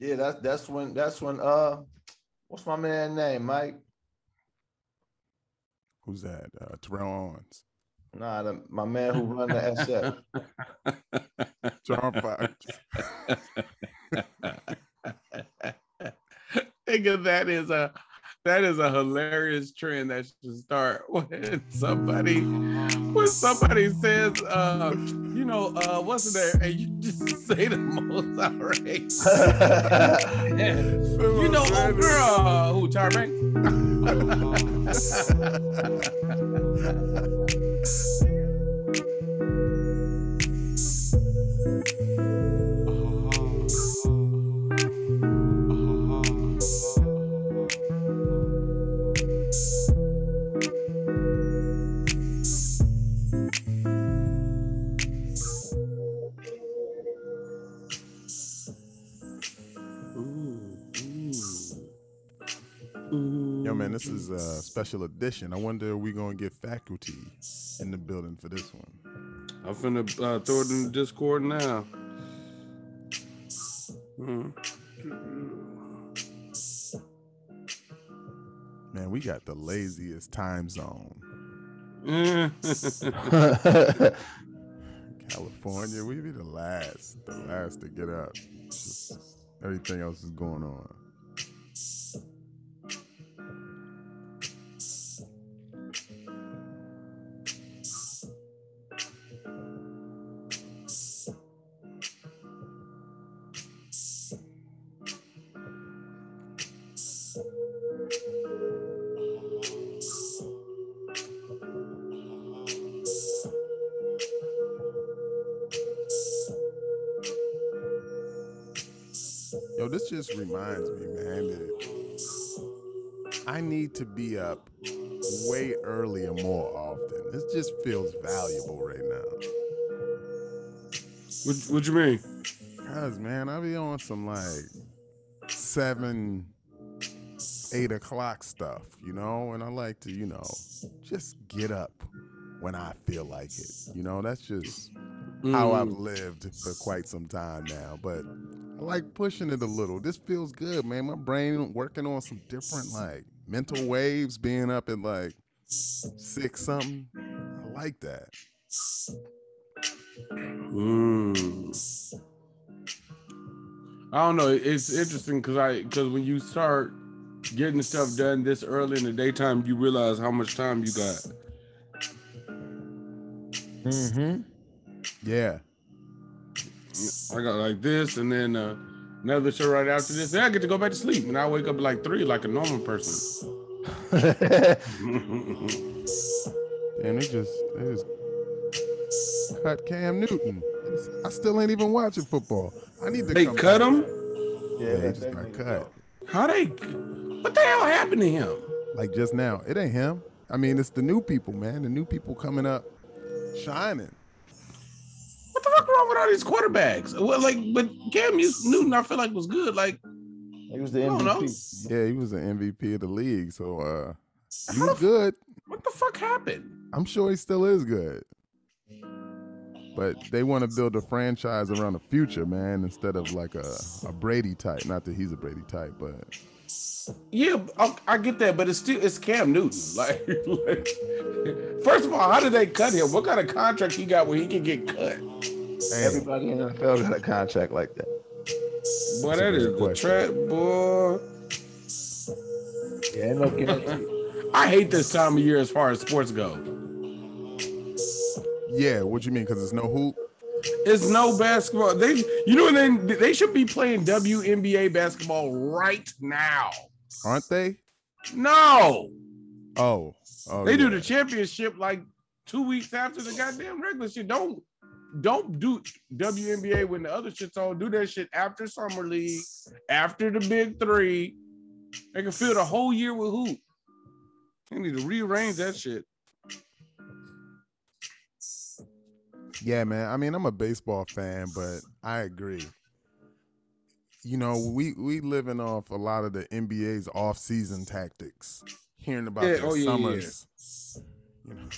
Yeah, that's that's when that's when uh what's my man name, Mike? Who's that? Uh, Terrell Owens. Nah, the, my man who run the SF. John Fox. Think of that is a that is a hilarious trend that should start when somebody when somebody says uh you know uh what's there? And you just say the most outrageous you know oh girl. Who Tyra Banks this is a special edition. I wonder we gonna get faculty in the building for this one? I'm finna uh, throw it in the Discord now. Hmm. Man, we got the laziest time zone. California, we be the last, the last to get up. Just everything else is going on. To be up way earlier more often. This just feels valuable right now. What, what you mean? Cause man, I be on some like seven, eight o'clock stuff, you know, and I like to, you know, just get up when I feel like it. You know, that's just how I've mm. lived for quite some time now. But I like pushing it a little. This feels good, man. My brain working on some different like mental waves, being up at like six something. I like that. Mm. I don't know. It's interesting because I because when you start getting stuff done this early in the daytime, you realize how much time you got. mm-hmm. Yeah. I got like this, and then uh, another show right after this. Then I get to go back to sleep, and I wake up at like three, like a normal person. And they just they just cut Cam Newton. I still ain't even watching football. I need to they cut him. Yeah, they just got cut. How they? What the hell happened to him? Like just now. It ain't him. I mean, it's the new people, man. The new people coming up shining. What the fuck wrong with all these quarterbacks? Well, like, but Cam Newton, I feel like was good. Like, He was the I know. MVP. Yeah, he was the MVP of the league. So uh he How the was f- good. what the fuck happened? I'm sure he still is good. But they want to build a franchise around the future, man, instead of like a, a Brady type. Not that he's a Brady type, but Yeah, I, I get that, but it's still it's Cam Newton. Like, like, first of all, how did they cut him? What kind of contract he got where he can get cut? hey, Everybody in the NFL got a contract like that. Boy, That's a that is great the question. trap, boy. Yeah, no guarantee. I hate this time of year as far as sports go. yeah, what you mean? Because it's no hoop? It's no basketball. They, you know, then they should be playing WNBA basketball right now. Aren't they? No, Oh. oh they do the championship like two weeks after the goddamn regular shit. Don't don't do WNBA when the other shit's on. Do that shit after summer league, after the big three. They can fill the whole year with hoop. They need to rearrange that shit. Yeah, man. I mean, I'm a baseball fan, but I agree. You know, we we living off a lot of the NBA's off-season tactics. Hearing about Yeah, their oh, yeah, yeah. summers. You know,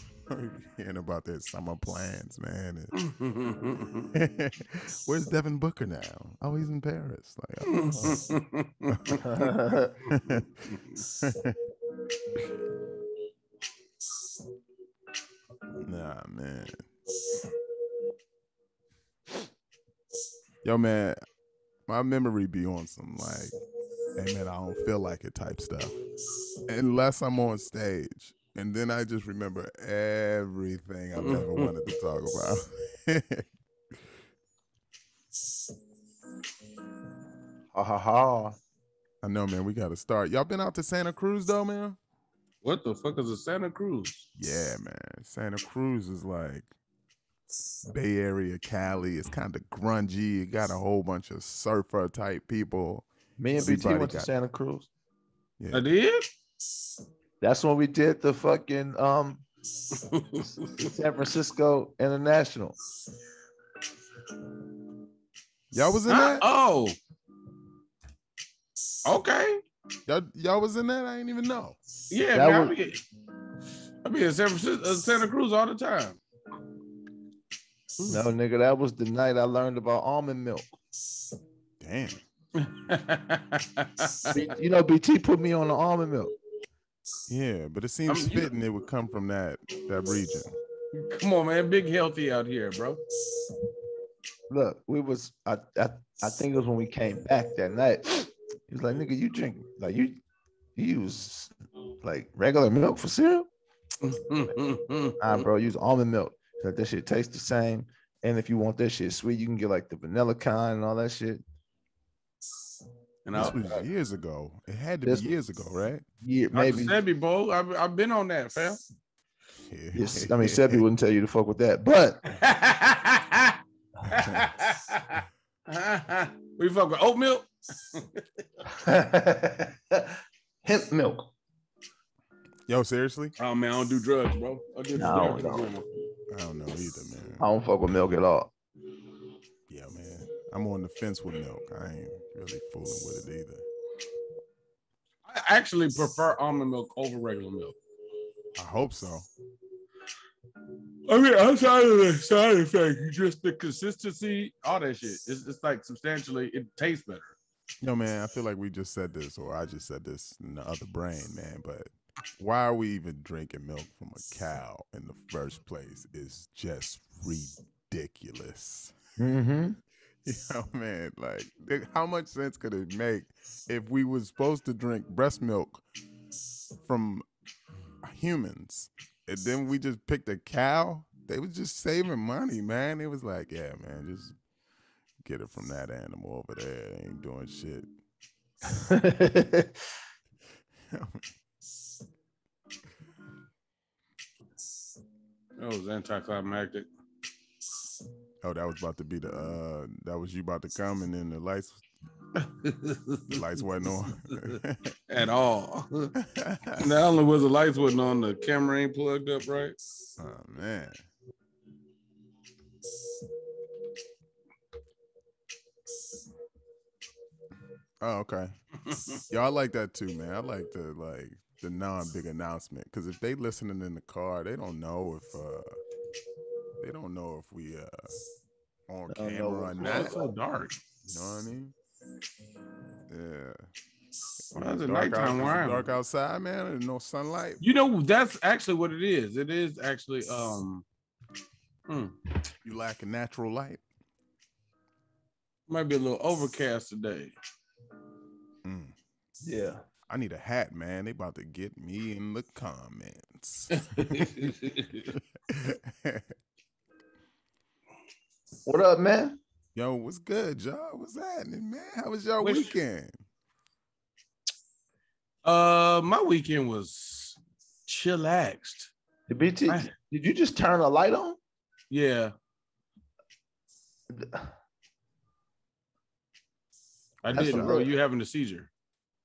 Hearing about their summer plans, man. and- Where's Devin Booker now? Oh, he's in Paris. Like, oh. nah, man. Yo, man, my memory be on some like, hey man, I don't feel like it type stuff. Unless I'm on stage. And then I just remember everything I've mm-hmm. ever wanted to talk about. ha ha ha. I know, man. We got to start. Y'all been out to Santa Cruz though, man? what the fuck is a Santa Cruz? Yeah, man. Santa Cruz is like Bay Area, Cali. It's kind of grungy. It got a whole bunch of surfer type people. Me and BT Everybody went to Santa Cruz. Yeah. I did. That's when we did the fucking um San Francisco International. Y'all was in Huh? that? Oh. Okay. Y'all, y'all was in that? I didn't even know. Yeah, That man. I was- be, I be in San Francisco, uh, Santa Cruz all the time. Mm. No, nigga, that was the night I learned about almond milk. Damn. You know, BT put me on the almond milk. Yeah, but it seems mean, you- fitting it would come from that that region. Come on, man. Big healthy out here, bro. Look, we was I, I I think it was when we came back that night. He was like, nigga, you drink like you you use like regular milk for cereal? Nah, bro, use almond milk. Like that shit tastes the same. And if you want that shit sweet, you can get like the vanilla kind and all that shit. And This I, was years ago. It had to be years ago, right? Yeah, maybe maybe. Sebi, bro. I've, I've been on that, fam. Yeah. Yes, I mean, Sebi wouldn't tell you to fuck with that, but we fuck with oat milk. hemp milk. Yo, seriously? Oh man, I don't do drugs, bro. I do No, drugs. no. I don't know either, man. I don't fuck with milk at all. Yeah, man. I'm on the fence with milk. I ain't really fooling with it either. I actually prefer almond milk over regular milk. I hope so. I mean, outside of the side effect, just the consistency, all that shit. It's, it's like substantially, it tastes better. Yo, man, I feel like we just said this, or I just said this in the other brain, man. But why are we even drinking milk from a cow in the first place is just ridiculous. Mm-hmm. You know, man, like how much sense could it make if we was supposed to drink breast milk from humans and then we just picked a cow? They was just saving money, man. It was like, yeah, man, just get it from that animal over there. They ain't doing shit. That was anticlimactic. oh, that was about to be the uh that was you about to come and then the lights the lights wasn't on. At all. Not only was the lights wasn't on, the camera ain't plugged up right. oh man. Oh, okay. Yeah, I like that too, man. I like the like the non-big announcement because if they listening in the car, they don't know if uh they don't know if we uh on They camera or what's Man, not. it's so dark. You know what I mean? Yeah. Well, it's Dark nighttime out- it's dark outside, man. There's no sunlight. You know, that's actually what it is. It is actually um hmm, You lack a natural light. might be a little overcast today. Mm. yeah. I need a hat, man. They about to get me in the comments. What up, man? Yo, what's good, y'all? What's happening, man? How was your Wish- weekend? uh my weekend was chillaxed. Did BT, I- did you just turn a light on? Yeah. I That's did, what bro. You having a seizure.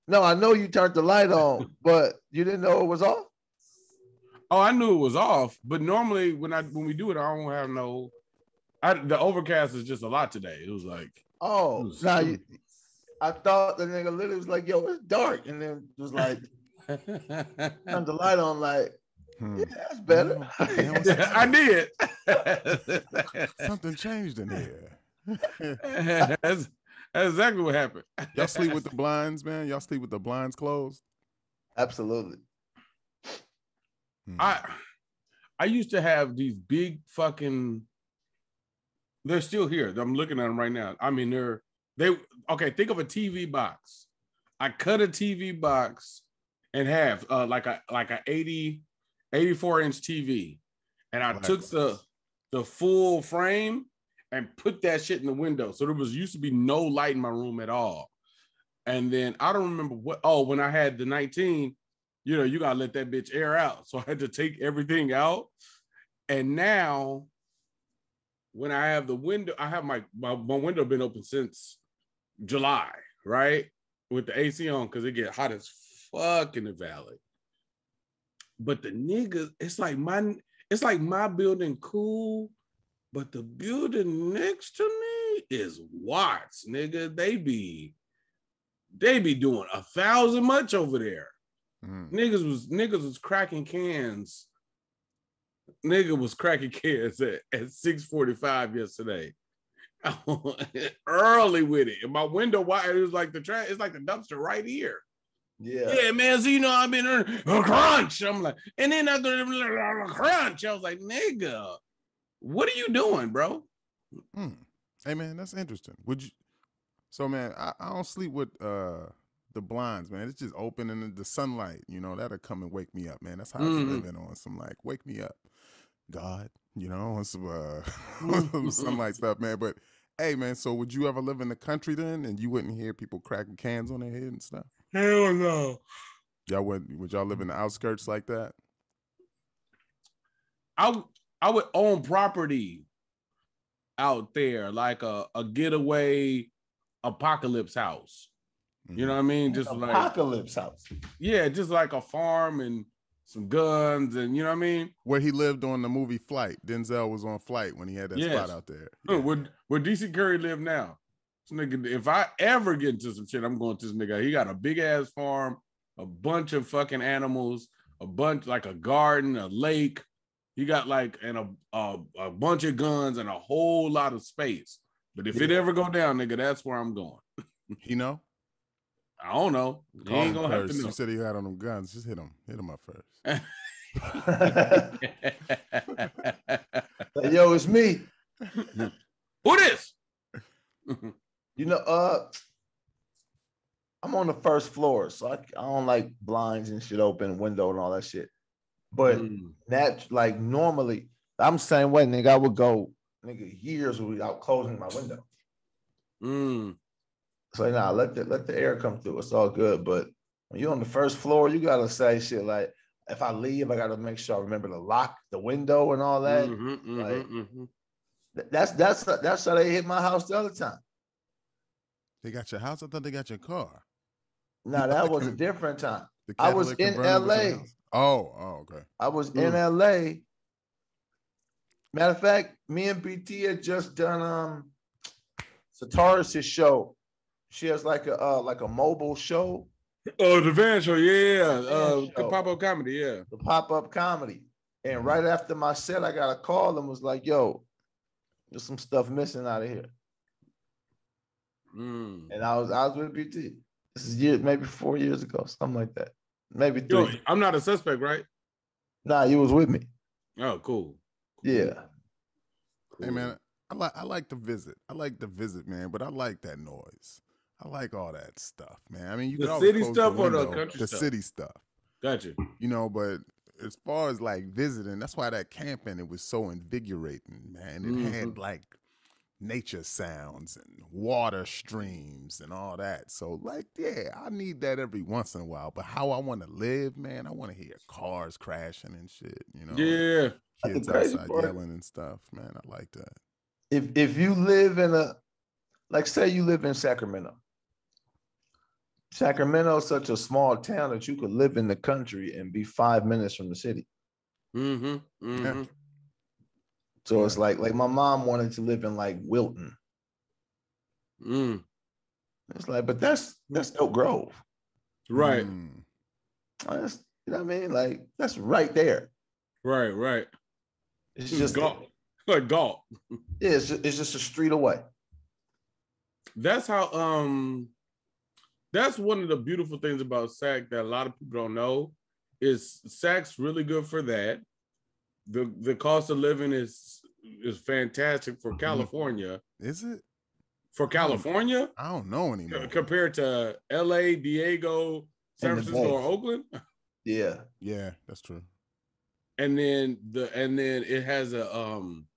No, I know you turned the light on, but you didn't know it was off. Oh, I knew it was off, but normally when I when we do it, I don't have no. I, the overcast is just a lot today. It was like Oh, was now you, I thought the nigga literally was like, "Yo, it's dark," and then was like, turned the light on, like, Hmm. Yeah, that's better. Yeah, they don't say- I did. Something changed in here. that's, that's exactly what happened. Y'all sleep with the blinds, man. Y'all sleep with the blinds closed. Absolutely. Hmm. I I used to have these big fucking. They're still here. I'm looking at them right now. I mean, they're they okay. Think of a TV box. I cut a TV box in half, uh, like a like a 80, 84 inch TV, and I took Flex. the the full frame and put that shit in the window. So there was used to be no light in my room at all. And then I don't remember what. Oh, when I had the 19, you know, you gotta let that bitch air out. So I had to take everything out. And now, when I have the window, I have my my, my window been open since July, right? With the AC on, because it get hot as fuck in the valley. But the niggas, it's like my it's like my building cool, but the building next to me is Watts, nigga. They be they be doing a thousand much over there. Hmm. Niggas was niggas was cracking cans. Nigga was cracking cans at, at 645 yesterday. Early with it. And my window wide, it was like the trash, it's like the dumpster right here. Yeah. Yeah, man. So you know, I've been crunch. I'm like, and then after the crunch, I was like, nigga, what are you doing, bro? Hmm. Hey man, that's interesting. Would you? So man, I, I don't sleep with uh the blinds, man. It's just open and the sunlight. You know that'll come and wake me up, man. That's how I Mhm. be living on some like wake me up, God. You know, on some uh some sunlight stuff, man. But hey, man. So would you ever live in the country then, and you wouldn't hear people cracking cans on their head and stuff? Hell no. Y'all would? Would y'all live in the outskirts like that? I w- I would own property out there, like a, a getaway apocalypse house. You know what I mean? Mm-hmm. Just like Apocalypse house. yeah, just like a farm and some guns and you know what I mean? where he lived on the movie Flight. Denzel was on Flight when he had that Yes. spot out there. Huh, Where where DC Curry live now? This nigga, if I ever get into some shit, I'm going to this nigga. He got a big ass farm, a bunch of fucking animals, a bunch like a garden, a lake. He got like and a a, a bunch of guns and a whole lot of space. But if it ever go down, nigga, that's where I'm going. He know. I don't know. You Call ain't gonna have first. to You know. said he had on them guns. Just hit him. Hit him up first. Yo, it's me. Who this? You know, uh, I'm on the first floor, so I, I don't like blinds and shit open, window and all that shit. But Mm. that, like, normally, I'm saying same way, nigga. I would go, nigga, years without closing my window. Mm. So nah, let the let the air come through. It's all good. But when you're on the first floor, you gotta say shit like, if I leave, I gotta make sure I remember to lock the window and all that. Mhm, mhm, like- mhm. That's that's that's how they hit my house the other time. They got your house. I thought they got your car. Nah, that was a different time. I was in convertible was LA. House? Oh, oh, okay. I was in Mm. LA. Matter of fact, me and BT had just done um Sataris' show. She has like a uh, like a mobile show, Oh, the van show, yeah. The Uh, van show. pop up comedy, yeah. the pop-up comedy. And right after my set, I got a call and was like, yo, there's some stuff missing out of here. Mm. And I was I was with BT. This is year maybe four years ago, something like that. Maybe Yo, three. I'm not a suspect, right? Nah, you was with me. Oh, cool. Yeah. Hey man, I like I like to visit. I like to visit, man. But I like that noise. I like all that stuff, man. I mean, you The can always city close stuff or the country the stuff? city stuff. Gotcha. you know but as far as like visiting that's why that camping it was so invigorating man it Mm-hmm. had like nature sounds and water streams and all that so like yeah i need that every once in a while but how i want to live man i want to hear cars crashing and shit you know Yeah. Kids outside part. yelling and stuff man i like that If if you live in a like say you live in Sacramento. Sacramento is such a small town that you could live in the country and be five minutes from the city. Mm-hmm. mm-hmm. So it's like like my mom wanted to live in like Wilton. Mm. It's like, but that's that's Elk Grove. Right. Mm. That's, you know what I mean? Like that's right there. Right, right. It's just golf. Like golf. Yeah, it's just, it's just a street away. That's how um that's one of the beautiful things about SAC that a lot of people don't know is SAC's really good for that. The the cost of living is is fantastic for California. Is it? For California, I don't know anymore. compared to LA, Diego, San Francisco, or Oakland. Yeah. Yeah, that's true. and then the and then it has a um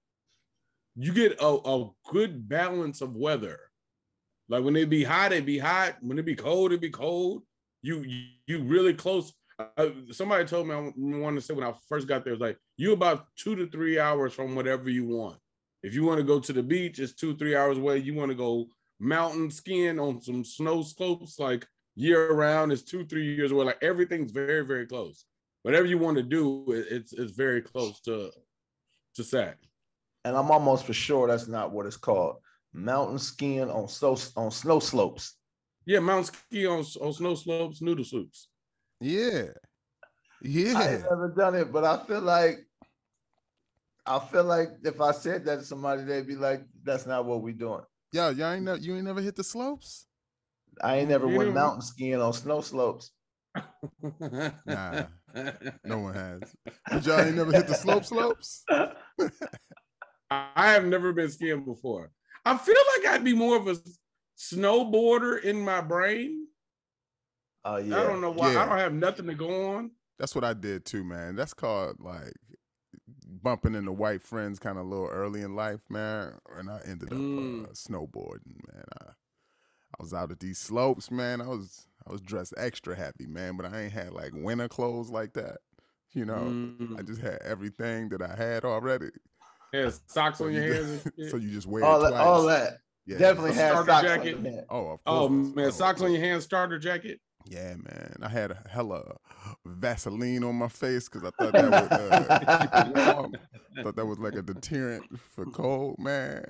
you get a, a good balance of weather like when it be hot it be hot when it be cold it be cold you you, you really close uh, somebody told me i wanted to say when i first got there it was like you about two to three hours from whatever you want if you want to go to the beach it's two three hours away you want to go mountain skiing on some snow slopes like year round it's two three years away like everything's very very close whatever you want to do, it- it's it's very close to to SAC. And I'm almost for sure that's not what it's called. Mountain skiing on snow on snow slopes. Yeah, mountain Ski on on snow slopes, noodle soups. Yeah. Yeah. I Yeah. ain't never done it, but I feel like I feel like if I said that to somebody, they'd be like, "That's not what we doing." Yo, y'all ain't never you ain't never hit the slopes? I ain't never You went mountain skiing on snow slopes. Nah. No one has. But y'all ain't never hit the slope slopes? I have never been skiing before. I feel like I'd be more of a snowboarder in my brain. Oh yeah. I don't know why. Yeah. I don't have nothing to go on. That's what I did too, man. That's called like bumping into white friends kind of a little early in life, man. And I ended up Mm. uh, snowboarding, man. I, I was out at these slopes, man. I was I was dressed extra happy, man, but I ain't had like winter clothes like that. You know, I Mm. just had everything that I had already. Yeah, socks So on you your just- hands. and so you just wear all it that, twice. all that. Yeah. Definitely A had starter socks jacket. on. Oh, of course. oh man, Oh, socks on your hands, starter jacket. Yeah, man. I had a hella Vaseline on my face because I thought that would uh, keep it warm. thought that was like a deterrent for cold, man.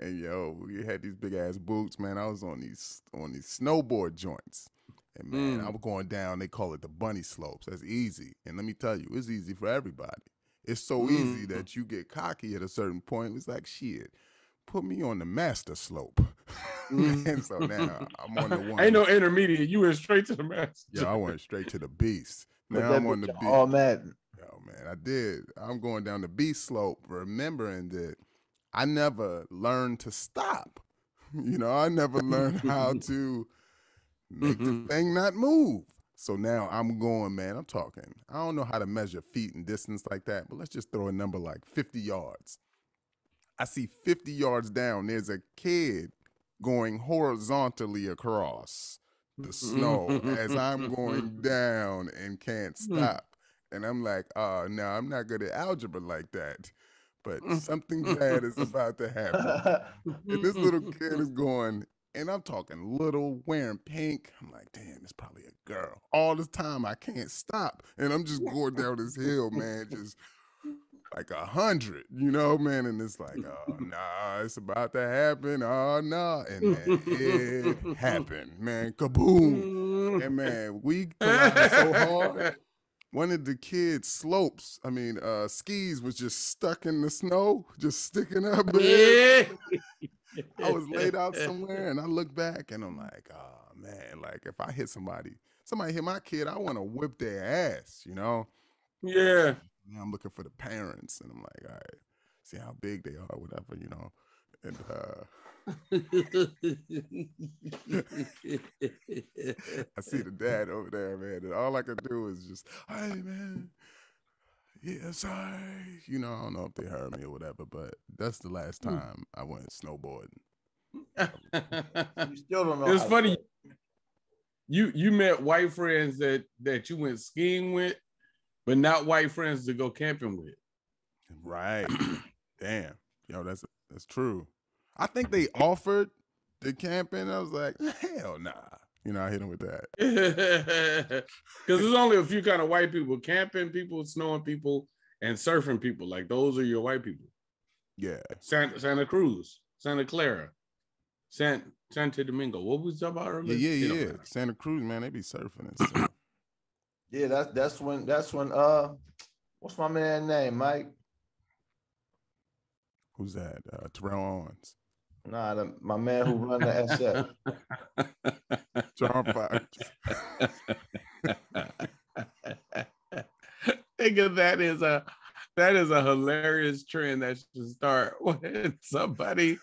And yo, we had these big ass boots, man. I was on these on these snowboard joints. And man, I Mm. was going down, they call it the bunny slopes. That's easy. And let me tell you, it's easy for everybody. It's so easy Mm. that you get cocky at a certain point. It's like shit. Put me on the master slope. Mm. and so now I'm on the one. Ain't no intermediate. You went straight to the master. Yeah, I went straight to the beast. Put Now I'm on the beast. all Madden. Yo, man, I did. I'm going down the beast slope, remembering that I never learned to stop. You know, I never learned how to make the Mhm. thing not move. So now I'm going, man. I'm talking. I don't know how to measure feet and distance like that, but let's just throw a number like 50 yards. I see 50 yards down, there's a kid going horizontally across the snow as I'm going mm-hmm. down and can't hmm. stop. And I'm like, uh, oh, no, I'm not good at algebra like that. But something mm-hmm. bad is about to happen. And this little mm-hmm. kid is going, and I'm talking little, wearing pink. I'm like, damn, it's probably a girl. All this time I can't stop. And I'm just going down this hill, man, just like a hundred, you know, man. And it's like, oh nah, it's about to happen. Oh no. And man, it happened, man. Kaboom. And man, we collided so hard. One of the kids' slopes, I mean, uh, skis was just stuck in the snow, just sticking up. Yeah. I was laid out somewhere and I look back and I'm like, oh man, like if I hit somebody, somebody hit my kid, I want to whip their ass, you know? Yeah. Now I'm looking for the parents and I'm like, all right, see how big they are, whatever, you know. And uh I see the dad over there, man. And all I could do is just, hey man, yes, I you know, I don't know if they heard me or whatever, but that's the last Hmm. time I went snowboarding. You still don't know. it's funny. You you met white friends that that you went skiing with, but not white friends to go camping with. Right. Damn. Yo, that's that's true. I think they offered the camping. I was like, hell nah. You know, I hit him with that. Because there's only a few kind of white people: camping people, snowing people, and surfing people. Like those are your white people. Yeah. Santa Santa Cruz, Santa Clara, San Santa Domingo. What was we talking about Yeah, earlier? yeah, know, yeah. Santa Cruz, man, they be surfing and stuff. Yeah, that's that's when that's when uh What's my man name, Mike? Who's that? Uh, Terrell Owens. Nah, the, my man who run the SF. John Fox. Think of that is a that is a hilarious trend that should start when somebody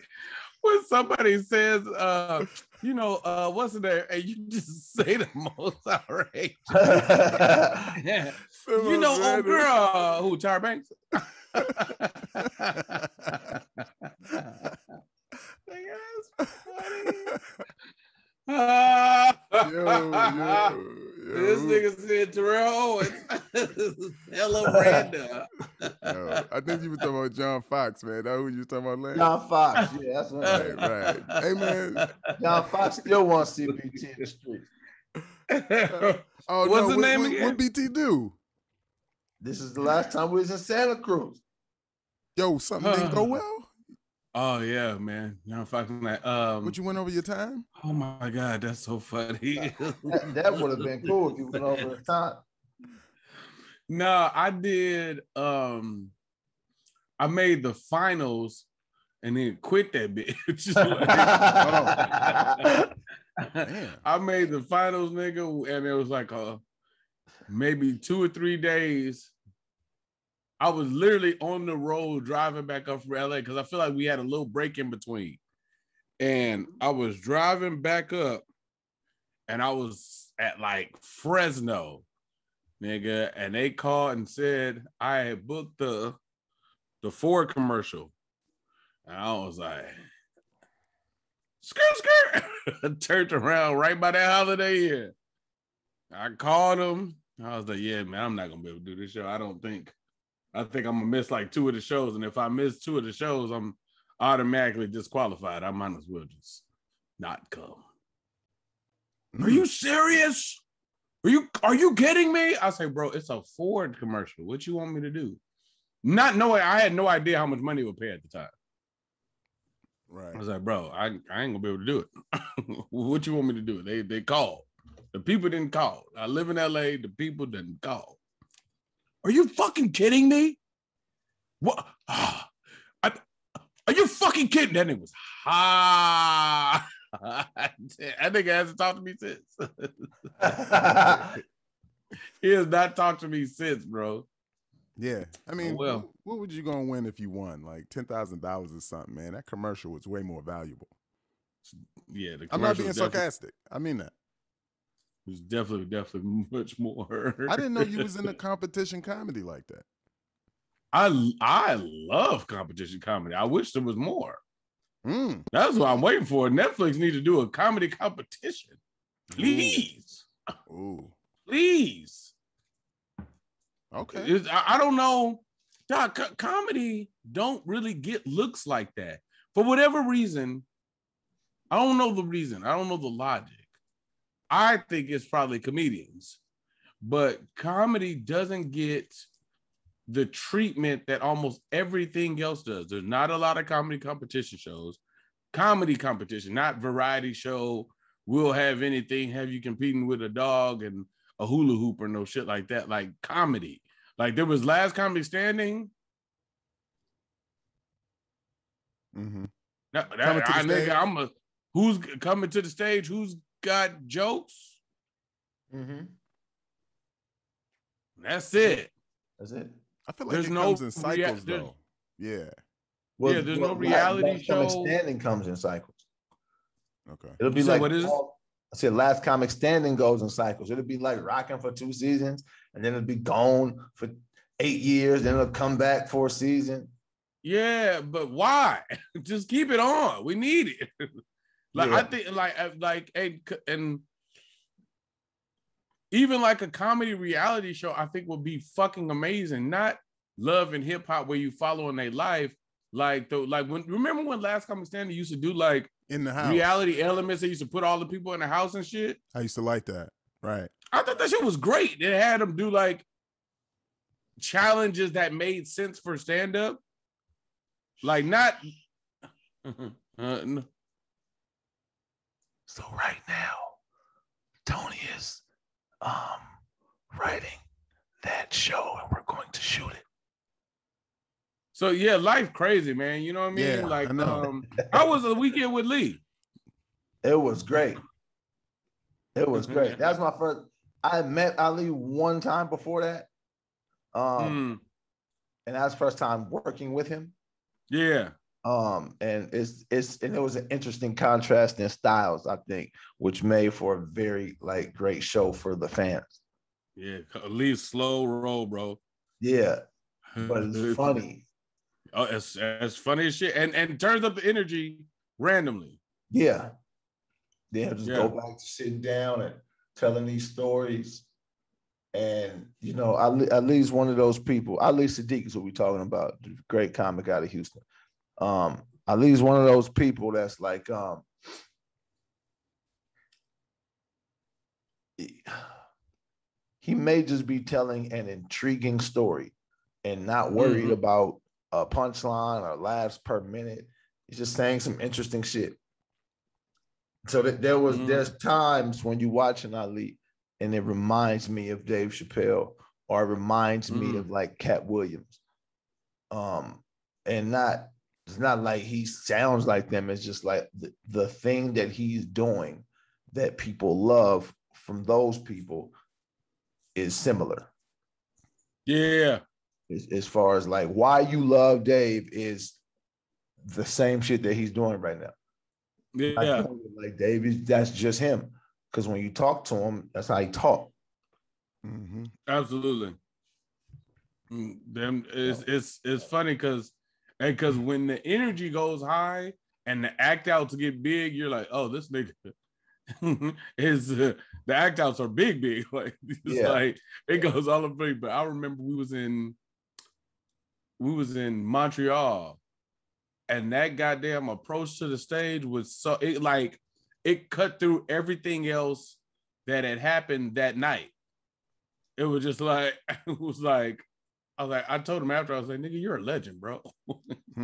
when somebody says uh you know uh what's there and you just say the most outrageous you know oh girl uh, who Tyra Banks That's funny. yo, yo, This nigga said Terrell Owens. Hello, random. Yo, I think you were talking about John Fox, man. That who you was talking about last? John Fox, yeah, that's Right, right. right. Hey, man. John Fox still wants CPT in the street. Oh, What's no, the what, name what, again? What BT do? This is the last time we was in Santa Cruz. Yo, something didn't go well. Oh yeah, man. John fucking Like, um, What you went over your time? oh my god, that's so funny. That, that would have been cool if you went over the time. no, I did. Um, I made the finals and then quit that bitch. Damn. I made the finals, nigga, and it was like a maybe two or three days. I was literally on the road driving back up from LA because I feel like we had a little break in between. And I was driving back up, and I was at like Fresno, nigga, and they called and said I had booked the the Ford commercial. And I was like, skirt, skirt. Turned around right by that holiday inn. I called him. I was like, yeah, man, I'm not gonna be able to do this show. I don't think. I think I'm gonna miss like two of the shows. And if I miss two of the shows, I'm automatically disqualified. I might as well just not come. Are mm. you serious? Are you are you kidding me? I say, bro, it's a Ford commercial. What you want me to do? Not knowing I had no idea how much money would pay at the time. Right. I was like, bro, I, I ain't gonna be able to do it. what you want me to do? They they called. The people didn't call. I live in LA. The people didn't call. Are you fucking kidding me? What? Ah, I, are you fucking kidding? That nigga was. I think he hasn't talked to me since. he has not talked to me since, bro. Yeah. I mean, well. what, would you gonna win if you won? Like ten thousand dollars or something, man. That commercial was way more valuable. Yeah, the I'm not being sarcastic. I mean that. Was definitely, definitely much more. I didn't know you was in a competition comedy like that. I I love competition comedy. I wish there was more. Mm. That's what I'm waiting for. Netflix need to do a comedy competition. Please, Ooh. please. Okay. It's- I, I don't know. Doc, co- comedy don't really get looks like that for whatever reason. I don't know the reason. I don't know the logic. I think it's probably comedians, but comedy doesn't get the treatment that almost everything else does. There's not a lot of comedy competition shows. Comedy competition, not variety show. We'll have anything, have you competing with a dog and a hula hoop or no shit like that. Like comedy. Like there was last comedy standing. Mm-hmm. That, that- Coming to the I, nigga. I'm a who's coming to the stage? Who's got jokes? Mm-hmm. That's it. That's it. I feel like There's it no comes in rea- cycles there's- though. Yeah. Yeah, there's no reality Last Comic show. Standing comes in cycles. Okay. It'll be You said like what is all- I said last comic standing goes in cycles. It'll be like rocking for two seasons, and then it'll be gone for eight years, then it'll come back for a season. Yeah, but why? Just keep it on. We need it. like I think, like, uh, like, and, and even like a comedy reality show, I think would be fucking amazing. Not love and hip hop where you follow in their life, like the like when remember when Last Comic Standing used to do like In the house. reality elements. They used to put all the people in the house and shit. I used to like that. Right. I thought that shit was great. It had them do like challenges that made sense for stand up, like not. Uh, no. So right now, Tony is um writing that show, and we're going to shoot it. So yeah, life crazy, man. You know what I mean? Yeah, like, I know. um, how was the weekend with Lee? It was great. It was great. That's my first. I met Ali one time before that. Um, Mm, and that's first time working with him. yeah. Um, and it's it's and it was an interesting contrast in styles, I think, which made for a very like great show for the fans. Yeah, Lee's slow roll, bro. Yeah, but it's funny. Oh, it's, it's funny as shit, and and turns up the energy randomly. Yeah. Then just Yeah. go back to sitting down and telling these stories. And you know, at least one of those people. at Ali Siddiq is what we're talking about, the great comic out of Houston. Um, Ali's one of those people that's like, um, he- may just be telling an intriguing story and not worried Mhm. about a punchline or laughs per minute. He's just saying some interesting shit. So that there was Mhm. there's times when you watching Ali and it reminds me of Dave Chappelle or it reminds me Mhm. of like Katt Williams. Um, and not it's not like he sounds like them. It's just like the, the thing that he's doing that people love from those people is similar Yeah, as, as far as like why you love Dave is the same shit that he's doing right now. Like, yeah. like Dave is that's just him. Because when you talk to him, that's how he talk. hmm Absolutely. Mm, Them it's it's it's funny because and because when the energy goes high and the act outs get big, you're like, oh, this nigga is uh, the act outs are big, big. Like it's Yeah. like it goes all over. But I remember we was in we was in Montreal, and that goddamn approach to the stage was so it like it cut through everything else that had happened that night it was just like it was like I was like I told him after I was like nigga you're a legend bro.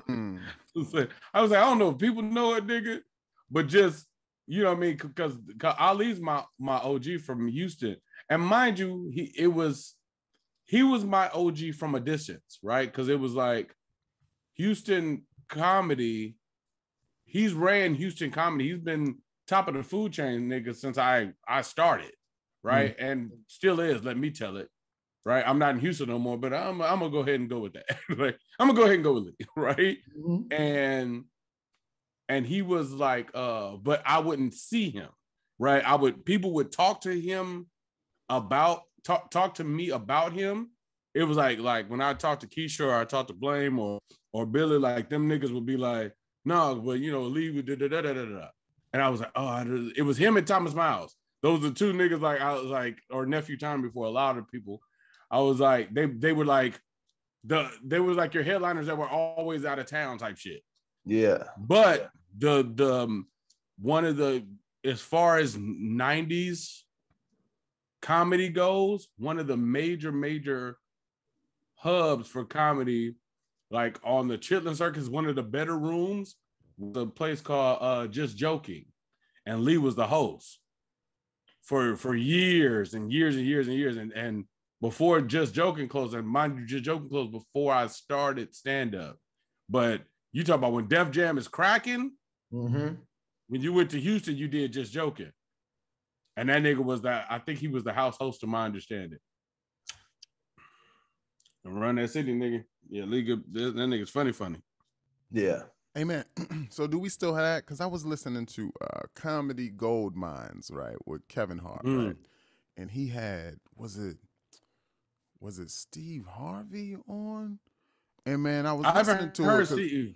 Mm. I was like I was like, I don't know if people know it nigga but just you know what I mean because Ali's my my OG from Houston. And mind you he it was he was my OG from a distance right? Because it was like Houston comedy he's ran Houston comedy. He's been top of the food chain nigga since I I started right? And still is let me tell it right? I'm not in houston no more but i'm, I'm gonna go ahead and go with that. Like i'm gonna go ahead and go with it right? And and he was like uh but i wouldn't see him right? I would people would talk to him about talk talk to me about him. It was like like when i talked to keisha or i talked to blame or or billy like them niggas would be like no but you know leave da da da da da da. And i was like oh it was him and thomas miles. Those are two niggas like i was like or nephew time before a lot of people i was like they they were like the they were like your headliners that were always out of town type shit. Yeah. but the the um, one of the as far as 90s comedy goes, one of the major major hubs for comedy, like on the Chitlin Circuit, one of the better rooms, was a place called uh, Just Joking, and Lee was the host for for years and years and years and years, and and before Just Joking closed, and mind you, Just Joking closed before I started stand up, but you talk about when Def Jam is cracking. Mm-hmm. When you went to Houston, you did just joking. And that nigga was that, I think he was the house host to my understanding. And run that city, nigga. Yeah, league of, that, that nigga's funny, funny. Yeah. Amen. so do we still have that? Because I was listening to uh, Comedy Gold Minds, right, with Kevin Hart, Mm. right, and he had was it was it Steve Harvey on? And man, I was I listening to heard it.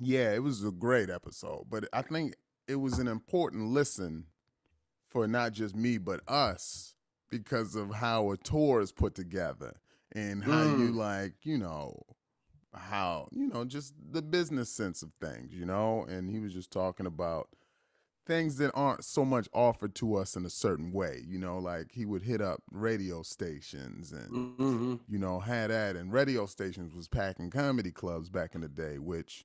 Yeah, it was a great episode, but I think it was an important listen for not just me but us because of how a tour is put together and how you Mm. like, you know, how, you know, just the business sense of things, you know, and he was just talking about things that aren't so much offered to us in a certain way, you know, like he would hit up radio stations and Mhm. you know, had that and radio stations was packing comedy clubs back in the day, which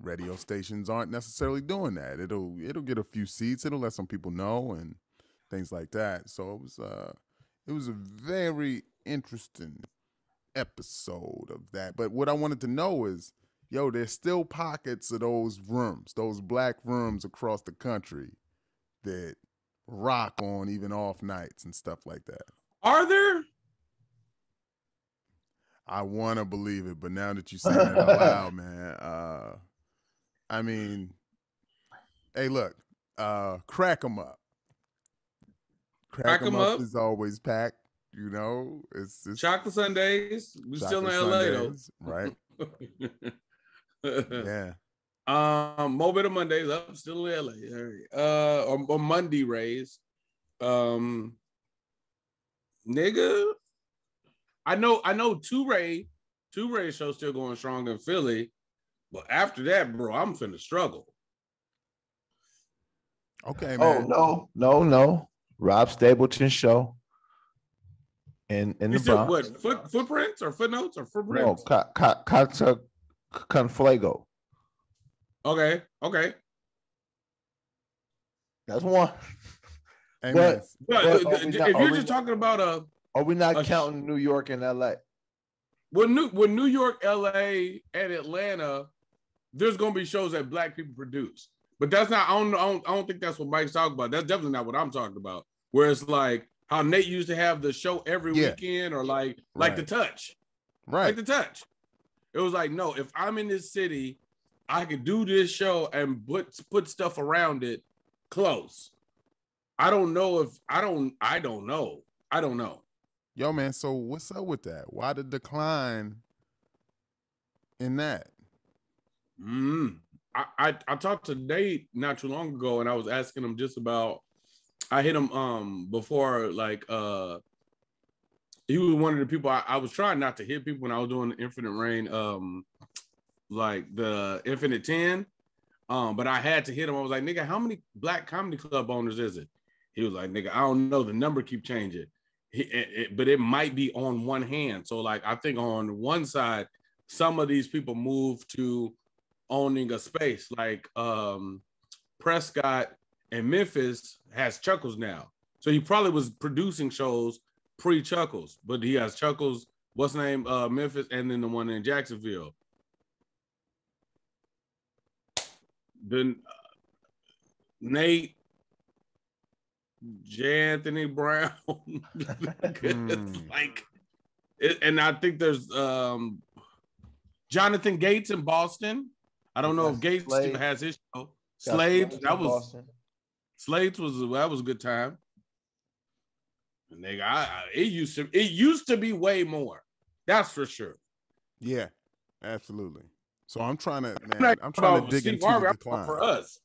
radio stations aren't necessarily doing that. It'll it'll get a few seats, it'll let some people know and things like that. So it was uh it was a very interesting episode of that. But what I wanted to know is, yo, there's still pockets of those rooms, those black rooms across the country that rock on even off nights and stuff like that. Are there? I want to believe it, but now that you say that out loud, man, uh, I mean, hey, look, uh, crack 'em up. Crack, Crack 'em up, up. is always packed. You know, it's, it's Chocolate Sundaes. We still in LA Sundays, right? though. Yeah. Um, Mobile Mondays up, still in LA. Uh, or, or Monday Rays. Um, nigga, I know, I know. Two Ray, two Ray show still going strong in Philly, but after that, bro, I'm finna struggle. Okay, Oh man. no, no, no. Rob Stapleton show. In in You the still Bronx. what foot footprints or footnotes or No, footprints? ca, ca, Casa Conflago. Okay, okay. That's one. Hey, But- But But uh, are we if not- you're are we just talking about a Are we not A counting New York and LA? Well, New well, New York, LA, and Atlanta, there's gonna be shows that black people produce. But that's not, I don't, I don't, I don't think that's what Mike's talking about. That's definitely not what I'm talking about. Where it's like how Nate used to have the show every Yeah. weekend, or like like the touch. right. Like the touch. It was like, no, if I'm in this city, I could do this show and put put stuff around it close. I don't know if I don't I don't know. I don't know. Yo, man, so what's up with that? Why the decline in that? Mm. I, I I talked to Nate not too long ago, and I was asking him just about. I hit him um before like uh he was one of the people I, I was trying not to hit people when I was doing Infinite Rain um like the Infinite Ten um but I had to hit him. I was like nigga, how many black comedy club owners is it? He was like nigga, I don't know. The number keep changing. He, it, it- but it might be on one hand. So like I think on one side, some of these people move to owning a space like um Prescott and Memphis has Chuckles now. So he probably was producing shows pre Chuckles, but he has Chuckles, what's the name, uh Memphis, and then the one in Jacksonville. Then uh, Nate, J. Anthony Brown, Hmm. like, it, and I think there's um Jonathan Gates in Boston. I don't know if Gates Slade. has his show. Got Slades, that was Boston. Slates was that was a good time. Nigga, I, I, it used to it used to be way more. That's for sure. Yeah, absolutely. So I'm trying to, man, I'm trying to dig Steve into Harvey, the decline. for us.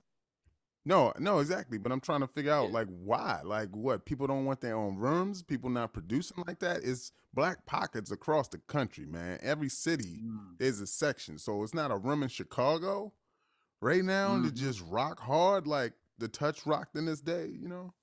No, no, exactly. But I'm trying to figure out like why, like what people don't want their own rooms, people not producing like that. It's black pockets across the country, man. Every city there's a section, so it's not a room in Chicago right now to Mhm. just rock hard like the touch rocked in this day. You know?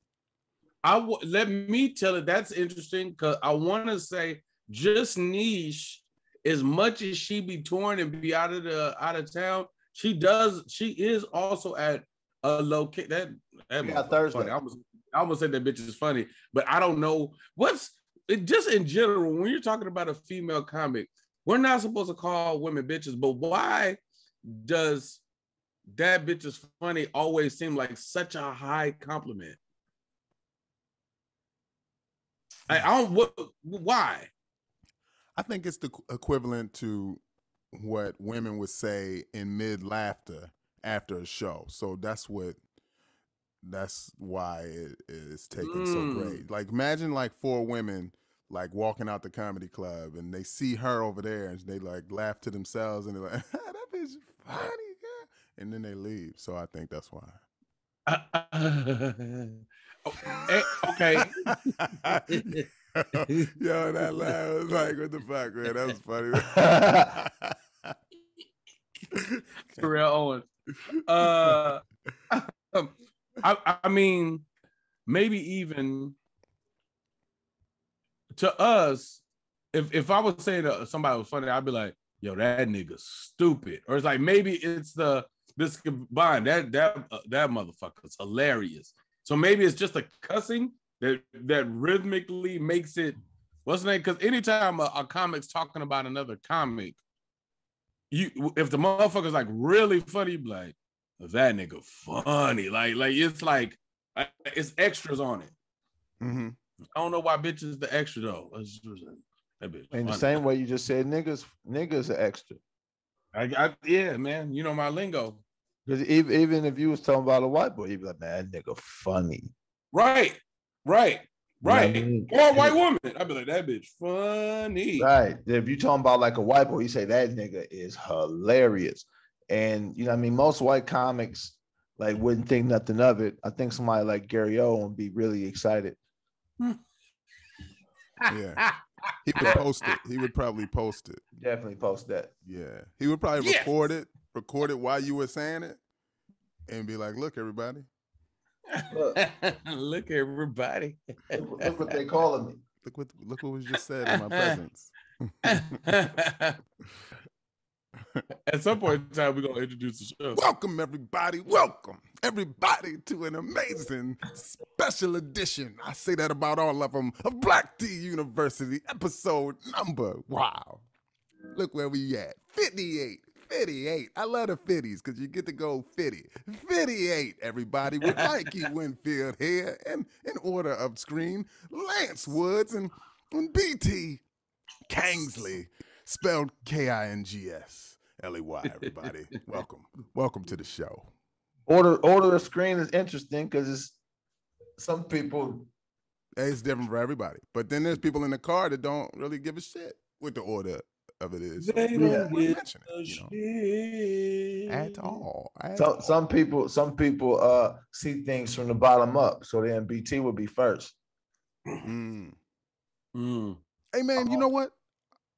I w- let me tell it. That's interesting because I want to say just niche. As much as she be touring and be out of the out of town, she does. She is also at a location. That that Yeah, Thursday. Funny. I almost I almost said that bitch is funny, but I don't know what's it, just in general when you're talking about a female comic. We're not supposed to call women bitches, but why does that bitch is funny always seem like such a high compliment? I, I don't what why? I think it's the equivalent to what women would say in mid laughter after a show. So that's what that's why it is taken so Mm. great. Like imagine like four women like walking out the comedy club and they see her over there and they like laugh to themselves and they're like, that bitch funny, yeah. And then they leave. So I think that's why. Oh, eh, okay. Yo, that laugh was like, what the fuck, man? That was funny. Terrell Owens. Uh, I, I mean, maybe even to us, if if I was saying somebody was funny, I'd be like, "Yo, that nigga stupid," or it's like maybe it's the this combined that that uh, that motherfucker's hilarious. So maybe it's just a cussing that that rhythmically makes it what's the name? Because anytime a, a comic's talking about another comic, you if the motherfucker's like really funny, like that nigga funny. Like like it's like uh, it's extras on it. hmm I don't know why bitches the extra though. It's that bitch In the same way you just said niggas, niggas are extra. I, I, yeah, man. You know my lingo. Because even, even if you was talking about a white boy, you'd be like, man, that nigga funny. Right, right, You know I right. mean? Or a white woman. I'd be like, that bitch funny. Right. If you talking about like a white boy, you say that nigga is hilarious. And you know, what I mean, most white comics like wouldn't think nothing of it. I think somebody like Gary Owen would be really excited. Yeah. He would post it. He would probably post it. Definitely post that. Yeah. He would probably Yes. record it, record it while you were saying it, and be like, look, everybody. Look, Look, everybody. look, look what they calling me. Look what look what was just said in my presence. At some point in time, we're gonna introduce the show. Welcome, everybody. Welcome, everybody, to an amazing special edition. I say that about all of them of Black Tee University, episode number. Wow. Look where we at 58. 58. I love the 50s because you get to go 50. 58, everybody, with Mikey Winfield here. And in order of screen, Lance Woods and, and BT Kingsley, spelled K I N G S L E Y, everybody. Welcome. Welcome to the show. Order order of screen is interesting because it's some people It's different for everybody. But then there's people in the car that don't really give a shit with the order of it is. So They we don't wouldn't mention it, you know, at all. at some all. some people some people uh see things from the bottom up. So then BT would be first. Mm. Mm. Hey man, you know what?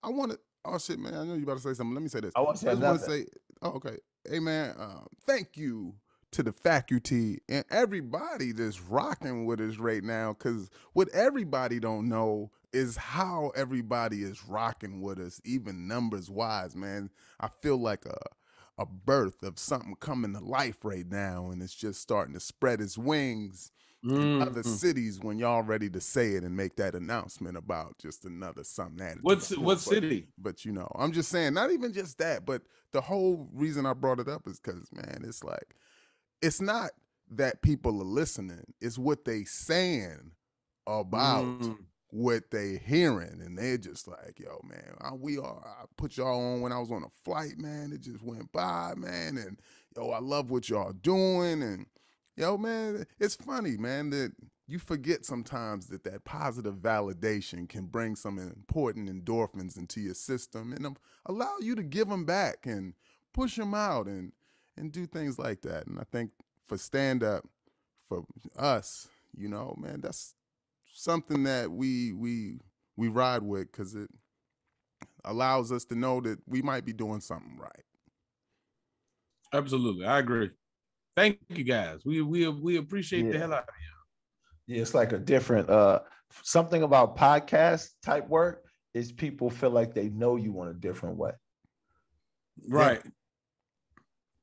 I want to. Oh shit, man! I know you about to say something. Let me say this. I want to I say just want to say, oh, okay. Hey man, um, thank you to the faculty and everybody that's rocking with us right now. Cause what everybody don't know is how everybody is rocking with us, even numbers wise, man. I feel like a a birth of something coming to life right now, and it's just starting to spread its wings in other Mm. cities when y'all ready to say it and make that announcement about just another something added. What's what. But- city? but you know, I'm just saying, not even just that, but the whole reason I brought it up is because, man, it's like, it's not that people are listening; it's what they saying about Mm. What they hearing, and they're just like, "Yo, man, I, we are." I put y'all on when I was on a flight, man. It just went by, man, and yo, I love what y'all doing, and yo, man, it's funny, man, that you forget sometimes that that positive validation can bring some important endorphins into your system and um, allow you to give them back and push them out and and do things like that. And I think for stand up, for us, you know, man, that's something that we we we ride with because it allows us to know that we might be doing something right. Absolutely, I agree. Thank you guys. We we we appreciate the hell out of you. Yeah, it's like a different uh something about podcast type work is people feel like they know you in a different way. you. Right.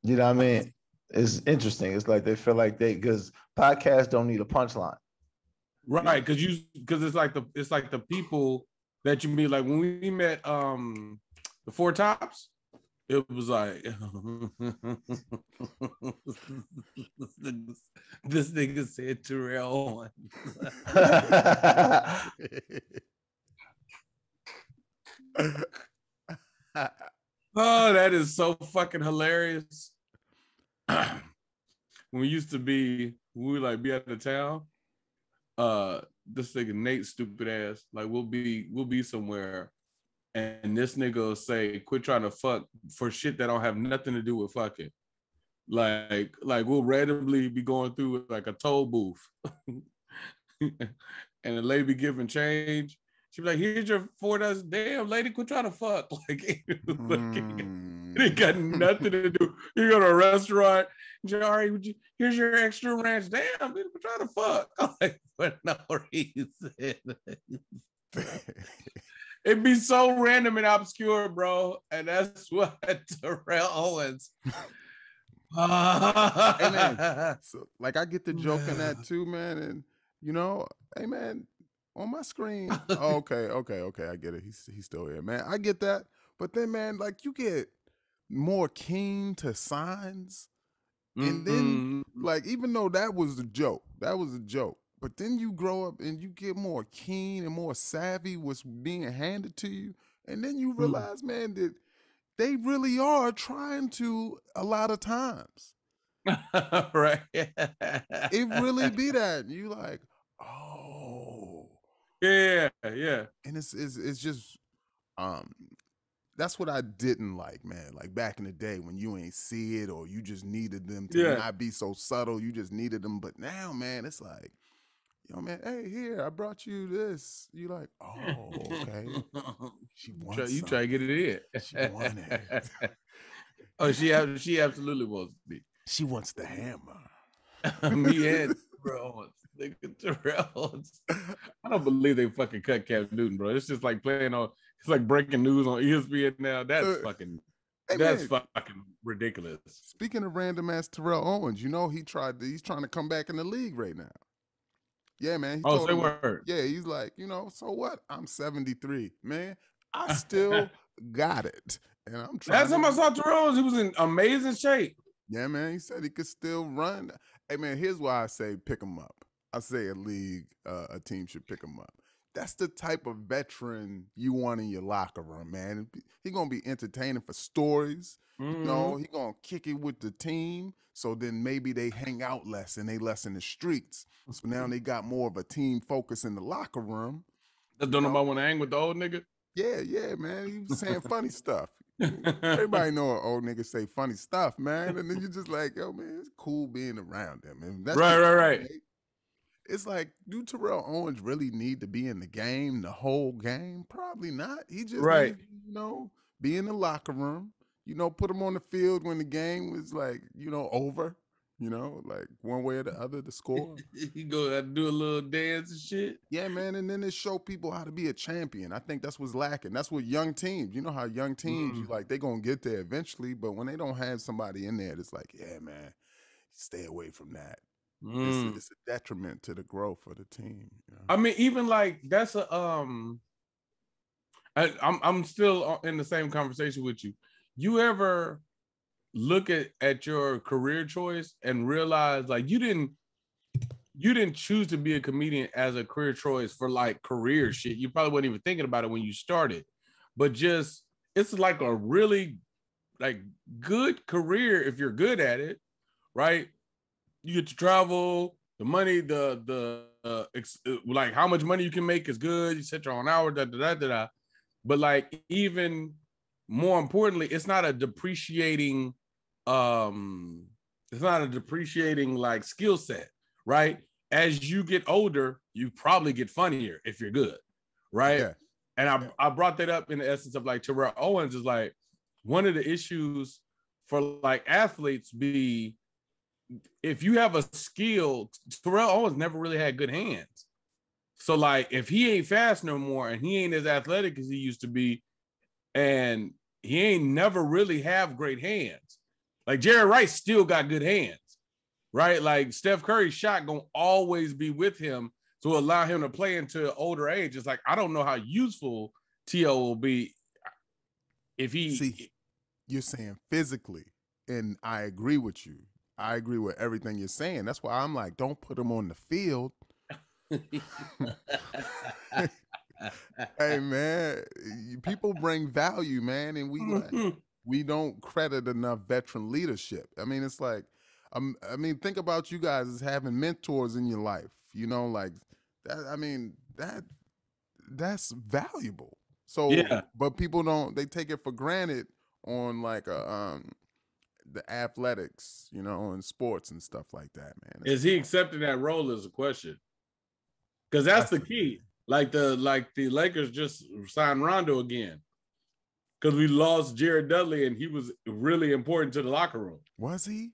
You know what I mean? It's interesting. It's like they feel like they because podcasts don't need a punchline. Right, because you because it's like the it's like the people that you meet. Like when we met um the Four Tops, it was like this, nigga, said Terrell. Oh, that is so fucking hilarious. when we used to be, we would like be out of town. Uh, this nigga Nate, stupid ass, like we'll be we'll be somewhere, and this nigga will say, "Quit trying to fuck for shit that don't have nothing to do with fucking." Like, like we'll randomly be going through like a toll booth, and the lady be giving change. She be like, "Here's your four dollars." Damn, lady, quit trying to fuck. Like, like, Mm. it ain't got nothing to do. You go to a restaurant, Jari, would you, here's your extra ranch. Damn, we're trying to fuck. Like, for no reason. It'd be so random and obscure, bro. And that's what Terrell Owens. man. So, like I get the joke in that too, man. And you know, hey man, on my screen. oh, okay, okay, okay. I get it. He's he's still here, man. I get that. But then, man, like you get more keen to signs, and then Mhm. like even though that was a joke, that was a joke. But then you grow up and you get more keen and more savvy what's being handed to you, and then you realize, man, that they really are trying to a lot of times. right. It really be that you like, oh, yeah, yeah. and it's it's it's just um that's what I didn't like, man. Like back in the day when you ain't see it or you just needed them to Yeah. not be so subtle, you just needed them. But now, man, it's like, yo, man, hey, here, I brought you this. You like, oh, okay. She You wants try, you try to get it in. She want it. oh, she she absolutely wants be. She wants the hammer. Me and Terrell. Nigga, Terrell I don't believe they fucking cut Cam Newton, bro. It's just like playing on. It's like breaking news on ESPN now. That's Uh, fucking. Hey, that's man, fucking ridiculous. Speaking of random ass Terrell Owens, you know he tried to, he's trying to come back in the league right now. Yeah, man. He Oh, say word. Yeah, he's like, you know, so what? I'm 73, man. I still got it, and I'm trying. Last time I saw Terrell, Owens, he was in amazing shape. Yeah, man. He said he could still run. Hey, man. Here's why I say pick him up. I say a league, uh, a team should pick him up. That's the type of veteran you want in your locker room, man. He gonna be entertaining for stories. Mhm. No, he gonna kick it with the team. So then maybe they hang out less and they less in the streets. So now they got more of a team focus in the locker room. Don't nobody want to hang with the old nigga. Yeah, yeah, man. He was saying funny stuff. Everybody know an old nigga say funny stuff, man. And then you just like, yo, man, it's cool being around them. And that's Right, right, right. It's like, do Terrell Owens really need to be in the game, the whole game? Probably not. He just Right. needs you know, be in the locker room. You know, put him on the field when the game was like, you know, over. You know, like one way or the other the score. he go do a little dance and shit. Yeah, man, and then it show people how to be a champion. I think that's what's lacking. That's what young teams. You know how young teams, you Mm. like they gonna get there eventually, but when they don't have somebody in there, it's like, yeah, man, stay away from that. It's, Mm. a, it's a detriment to the growth of the team. you know? I mean, even like that's a um. I, I'm I'm still in the same conversation with you. You ever look at at your career choice and realize like you didn't you didn't choose to be a comedian as a career choice for like career shit. You probably wasn't even thinking about it when you started, but just it's like a really like good career if you're good at it, right? You get to travel, the money, the the uh, ex- uh, like how much money you can make is good. You set your own hour, da da da da. da. But like even more importantly, it's not a depreciating um it's not a depreciating like skill set, right? As you get older, you probably get funnier if you're good, right? Yeah. And I, Yeah. I brought that up in the essence of like Terrell Owens is like one of the issues for like athletes be if you have a skill, Terrell Owens never really had good hands. So like if he ain't fast no more and he ain't as athletic as he used to be, and he ain't never really have great hands. Like Jerry Rice still got good hands, right? Like Steph Curry's shot gonna always be with him to allow him to play into older age. It's like I don't know how useful T.O. will be if he See, you're saying physically, and I agree with you. I agree with everything you're saying. That's why I'm like, don't put him on the field. Hey man, people bring value, man, and we like, we don't credit enough veteran leadership. I mean, it's like, um, I mean, think about you guys as having mentors in your life. You know, like that. I mean, that that's valuable. So, Yeah. but people don't. They take it for granted on like a, um the athletics, you know, and sports and stuff like that, man. Is he accepting that role is a question. Because that's the key. Like the like the Lakers just signed Rondo again. Because we lost Jared Dudley and he was really important to the locker room. was he?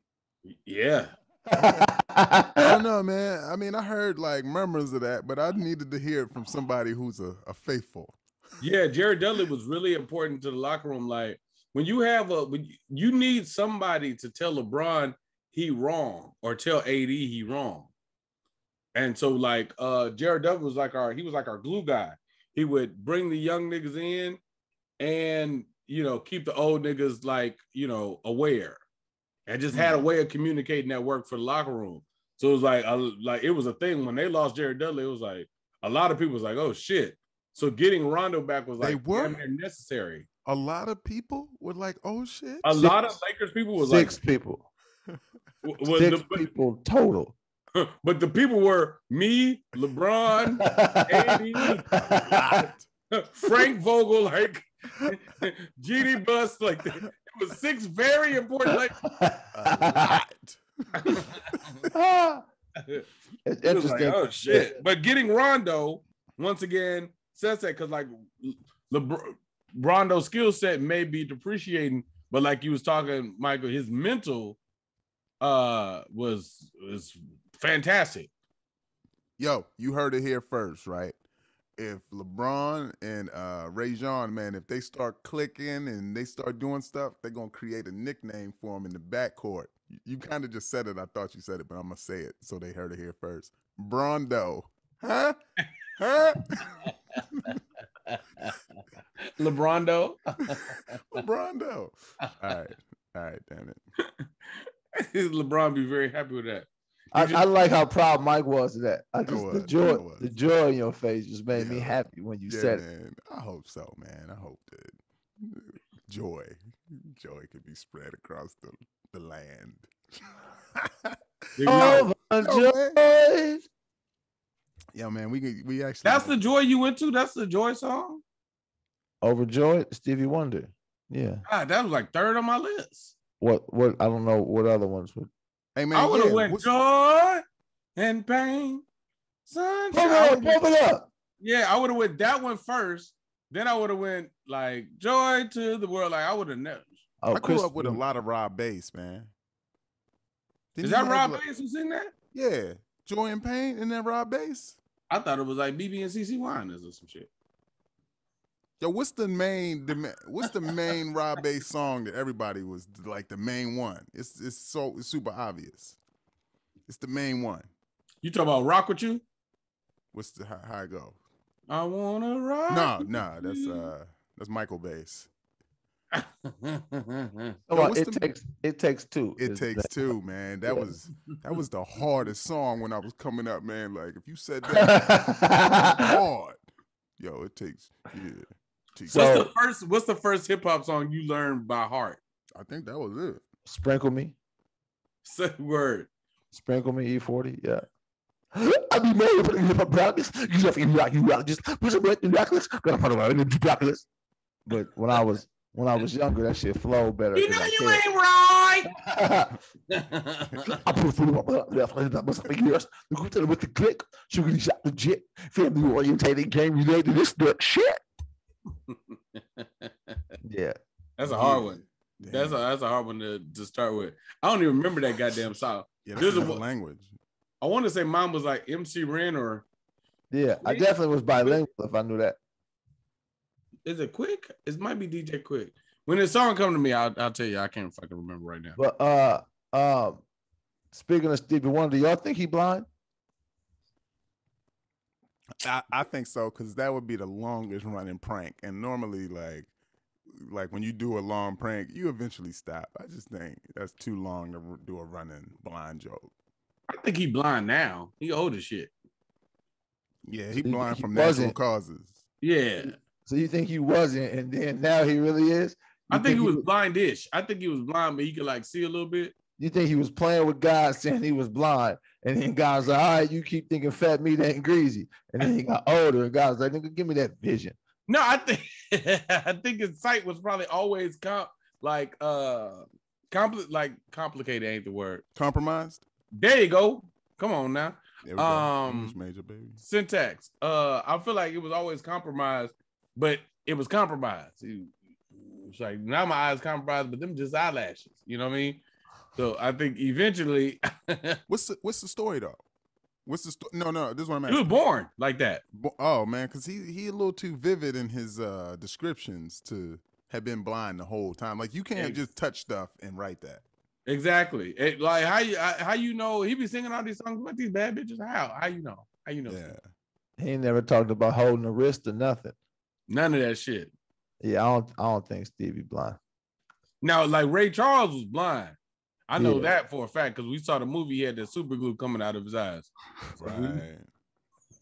Yeah. I don't know, man. I mean, I heard like murmurs of that, but I needed to hear it from somebody who's a, a faithful. Yeah, Jared Dudley was really important to the locker room. Like when you have a when you, you need somebody to tell LeBron he wrong or tell AD he wrong. And so like uh Jared Dudley was like our he was like our glue guy. He would bring the young niggas in and you know keep the old niggas like you know aware and just had a way of communicating that work for the locker room. So it was like a, like it was a thing when they lost Jared Dudley, it was like a lot of people was like, oh shit. So getting Rondo back was They like were? necessary. A lot of people were like, "Oh shit!" A Six- lot of Lakers people were Six like people. was Six the- but- people total. but the people were me, LeBron, Frank Vogel, like Jeanie Buss, like it was six very important. Like A lot. it's it was like, oh shit! But getting Rondo once again says that because like LeBron, Rondo's skill set may be depreciating, but like you was talking, Michael, his mental uh was was fantastic. Yo, you heard it here first, right? If LeBron and uh Rajon, man, if they start clicking and they start doing stuff, they're gonna create a nickname for him in the backcourt. You, you kind of just said it. I thought you said it, but I'm gonna say it so they heard it here first. Brondo. Huh? Huh? LeBrondo. Brondo. All right. All right, damn it. LeBron be very happy with that. I, just- I like how proud Mike was of that. I just was, the joy, the joy in your face just made me happy when you yeah, said it. I hope so, man. I hope that joy, joy could be spread across the, the land. There you go. Overjoyed. yeah, man. We could- we actually That's the joy you went to. That's the joy song. Overjoyed, Stevie Wonder. Yeah. God, that was like third on my list. What what I don't know what other ones would Hey man, I would have yeah, went what's- joy and pain, sunshine. Pump it I up, would've pump went- it up. Yeah, I would have went that one first. Then I would have went like joy to the world. Like I would have never. Oh, I grew Chris, up with a lot of Rob Base, man. Didn't Is that Rob like- Bass who's in that? Yeah, Joy and Pain, and then Rob Base. I thought it was like BeBe and CeCe Winans or some shit. Yo, what's the main the what's the main Rob Base song that everybody was like the main one? It's it's so it's super obvious. It's the main one. You talk about rock with you? What's the how, how it go? I wanna rock. No, with no, that's uh that's Michael Bass. Come Yo, it the- takes it takes two. It takes that- two, man. That Yeah. was that was the hardest song when I was coming up, man. Like if you said that hard, yo, it takes yeah. Takes- So- what's the first? What's the first hip hop song you learned by heart? I think that was it. Sprinkle me, Say word. sprinkle me, E-40. Yeah. I be made for the brothers. You just you rock, you rock, just put some red necklace. Gonna put a necklace. But when I was when I was younger, that shit flowed better. You 'cause know you ain't right. I put through my left that must be yours. The group to with the click, sugar shot the jet, family orientated game related this nut shit. Yeah. That's a hard one. Yeah. That's a that's a hard one to, to start with. I don't even remember that goddamn song. yeah, there's that's a another language. I want to say mine was like MC Ren or Yeah. I definitely was bilingual if I knew that. is it Quik? It might be DJ Quik. When the song come to me, I'll, I'll tell you. I can't fucking remember right now. But uh um speaking of Stevie Wonder, y'all think he blind? I, I think so because that would be the longest running prank, and normally, like, like when you do a long prank, you eventually stop. I just think that's too long to do a running blind joke. I think he blind now. He old as shit. Yeah, he So blind he from natural wasn't- causes. Yeah. So you think he wasn't, and then now he really is? I You think he was blindish. I think he was blind, but he could like see a little bit. You think he was playing with God, saying he was blind, and then God's like, "All right, you keep thinking fat meat ain't greasy," and then he got older, and God's like, "Nigga, give me that vision." No, I think I think his sight was probably always comp like uh compli- like complicated ain't the word. Compromised. There you go. Come on now. There we go. Um, major baby. Syntax. Uh I feel like it was always compromised, but it was compromised. It- It's like now my eyes compromised, but them just eyelashes. You know what I mean? So I think eventually What's the What's the story though? What's the story? No, no. This is what I'm asking. he was born like that. Oh man, because he he a little too vivid in his uh descriptions to have been blind the whole time. Like you can't Ex- just touch stuff and write that. Exactly. It, like how you how you know he be singing all these songs about these bad bitches? How? How you know? How you know? Yeah. He ain't never talked about holding the wrist or nothing. None of that shit. Yeah, I don't I don't think Stevie blind. Now, like Ray Charles was blind. I know Yeah. that for a fact because we saw the movie. He had the super glue coming out of his eyes. Right.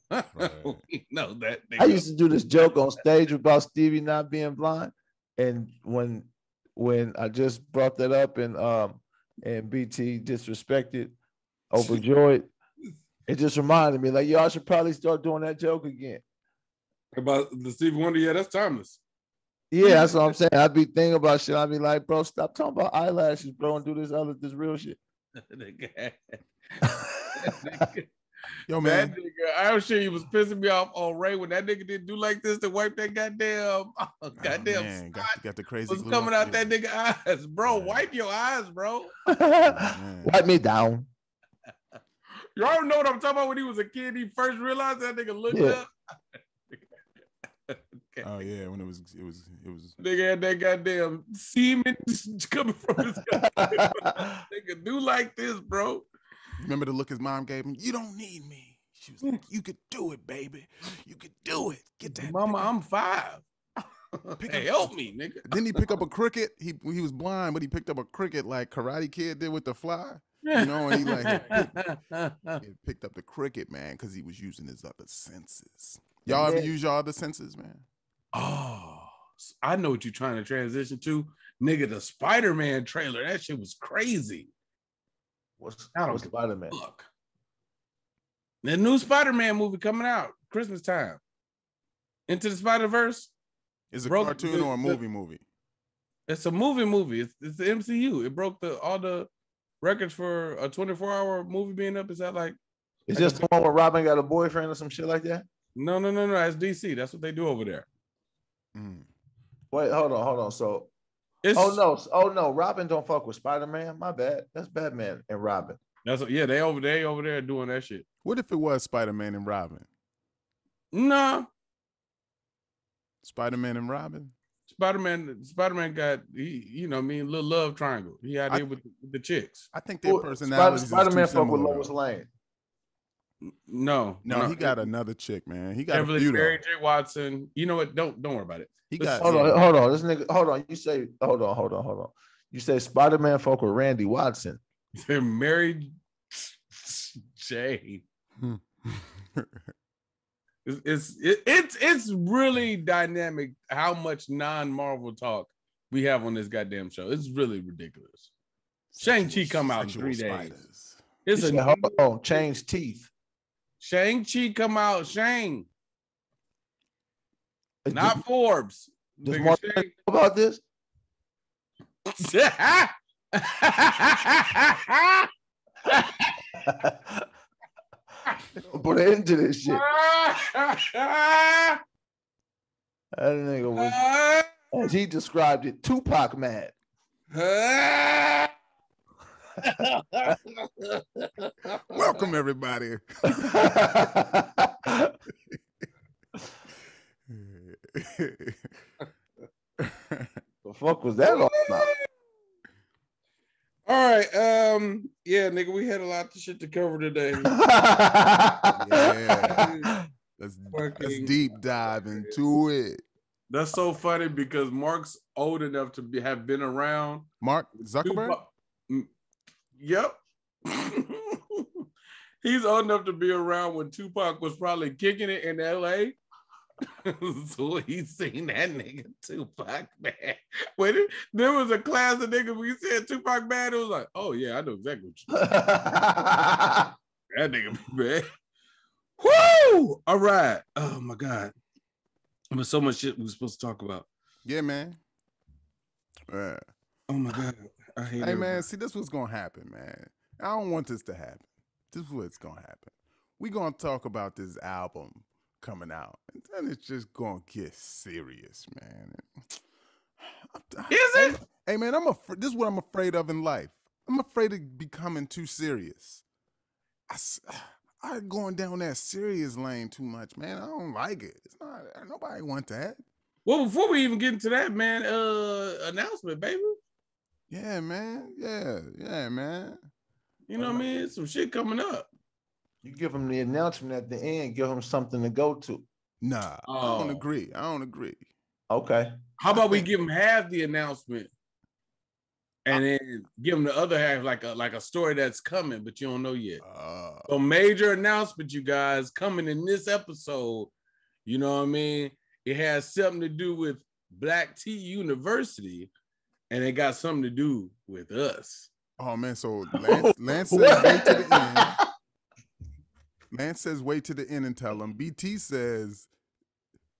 we know that. I used to do this joke on stage about Stevie not being blind, and when when I just brought that up and um and BT disrespected, overjoyed, it just reminded me like y'all should probably start doing that joke again. about the Stevie Wonder. Yeah, that's timeless. Yeah, that's what I'm saying. I'd be thinking about shit. I'd be like, bro, stop talking about eyelashes, bro, and do this other this real shit. Yo, man. nigga, I'm sure he was pissing me off on Ray when that nigga didn't do like this to wipe that goddamn, oh, Oh, goddamn man, snot got, got the crazy was coming out there. that nigga eyes, bro. Yeah. Wipe your eyes, bro. Oh, wipe me down. Y'all know what I'm talking about when he was a kid. He first realized that nigga looked Yeah. up. Oh yeah, when it was it was it was Nigga had that goddamn semen coming from his nigga do like this, bro. remember the look his mom gave him? You don't need me. She was like, You could do it, baby. You could do it. Get that Mama, I'm five. Pick hey, up- help me, nigga. Didn't he pick up a cricket? He he was blind, but he picked up a cricket like Karate Kid did with the fly. You know, and he like he picked up the cricket, man, because he was using his other senses. Y'all ever Yeah. use your other senses, man? Oh, I know what you're trying to transition to, nigga. The Spider-Man trailer, that shit was crazy. What's, I what's Spider-Man? Fuck. The new Spider-Man movie coming out Christmas time. Into the Spider-Verse. Is it a Bro, cartoon the- or a the- movie movie? It's a movie movie. It's, it's the MCU. It broke the all the records for a 24 hour movie being up. Is that like Is this the one where Robin got a boyfriend or some shit like that? no no no no that's DC. That's what they do over there. Mm. Wait, hold on, hold on. So, It's oh no, oh no, Robin don't fuck with Spider-Man. My bad. That's Batman and Robin. That's yeah, they over they over there doing that shit. What if it was Spider Man and Robin? Nah, Spider Man and Robin? Spider-Man, Spider-Man got he, you know, I mean, little love triangle. He out I- there with the, with the chicks. I think their Well, personalities Spider-Man fuck with similar, Lois. Lane. No, No, he got another chick, man. He got a Beverly few though. Mary J. Watson. You know what? Don't don't worry about it. He Let's- got Hold on, hold on. This nigga, hold on. You say, hold on, hold on, hold on. You say Spider-Man fuck with Randy Watson. Mary J. It's it's it, it's it's really dynamic how much non-Marvel talk we have on this goddamn show. It's really ridiculous. Shang-Chi come out in Sexual three days. It's You a said, hold on, change teeth. Shang-Chi come out, Shang, uh, Does- not Forbes. does Mark Shang- know about this? Put an end to this shit. That nigga was, as he described it, Tupac mad. Welcome everybody. the fuck was that all about? All right, um, yeah, nigga, we had a lot of shit to cover today. Yeah. let's, let's deep dive into it. That's so funny because Mark's old enough to be, have been around. Mark Zuckerberg? Tupac- Yep. He's old enough to be around when Tupac was probably kicking it in LA. so he's seen that nigga Tupac man. When it, there was a class of niggas we said Tupac man, it was like, oh yeah, I know exactly what you that nigga man. Woo! All right. Oh my god. There's so much shit we were supposed to talk about. Yeah, man. Yeah. Oh my god. I hate Hey man, see this what's gonna happen, man. I don't want this to happen. This is what's gonna happen. we gonna talk about this album coming out, and then it's just gonna get serious, man. Is it? Hey man, I'm afraid. This is what I'm afraid of in life. I'm afraid of becoming too serious. I, I going down that serious lane too much, man. I don't like it. It's not. Nobody want that. Well, before we even get into that, man, uh, announcement, baby. Yeah, man. Yeah, yeah, man. You know what I mean? Some shit coming up. You give them the announcement at the end, give them something to go to. Nah, I Oh. don't agree. I don't agree. Okay. How about we give them half the announcement, and then give them the other half like a like a story that's coming, but you don't know yet. Uh, So major announcement, you guys, coming in this episode. You know what I mean? It has something to do with Black Tee University, and it got something to do with us. oh man, so Lance, Lance says wait to the end. Lance says wait to the end and tell them. BT says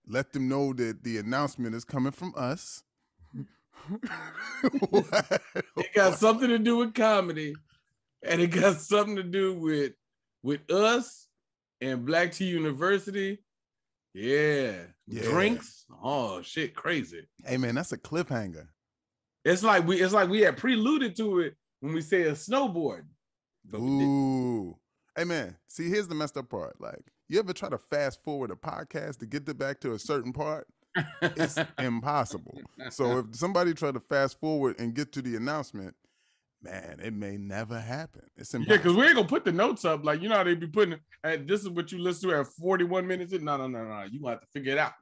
let them know that the announcement is coming from us. It got something to do with comedy, and it got something to do with with us and Black Tee University. Yeah. Yeah. Drinks. Oh shit, crazy. hey man, that's a cliffhanger. It's like we it's like we had preluded to it when we said a snowboard. Ooh. Hey man, see here's the messed up part. Like, you ever try to fast forward a podcast to get to back to a certain part? It's impossible. So if somebody try to fast forward and get to the announcement, man, it may never happen. It's impossible. Yeah, because we ain't gonna put the notes up. Like, you know how they be putting at this is what you listen to at 41 minutes. in? No, no, no, no. You gonna have to figure it out.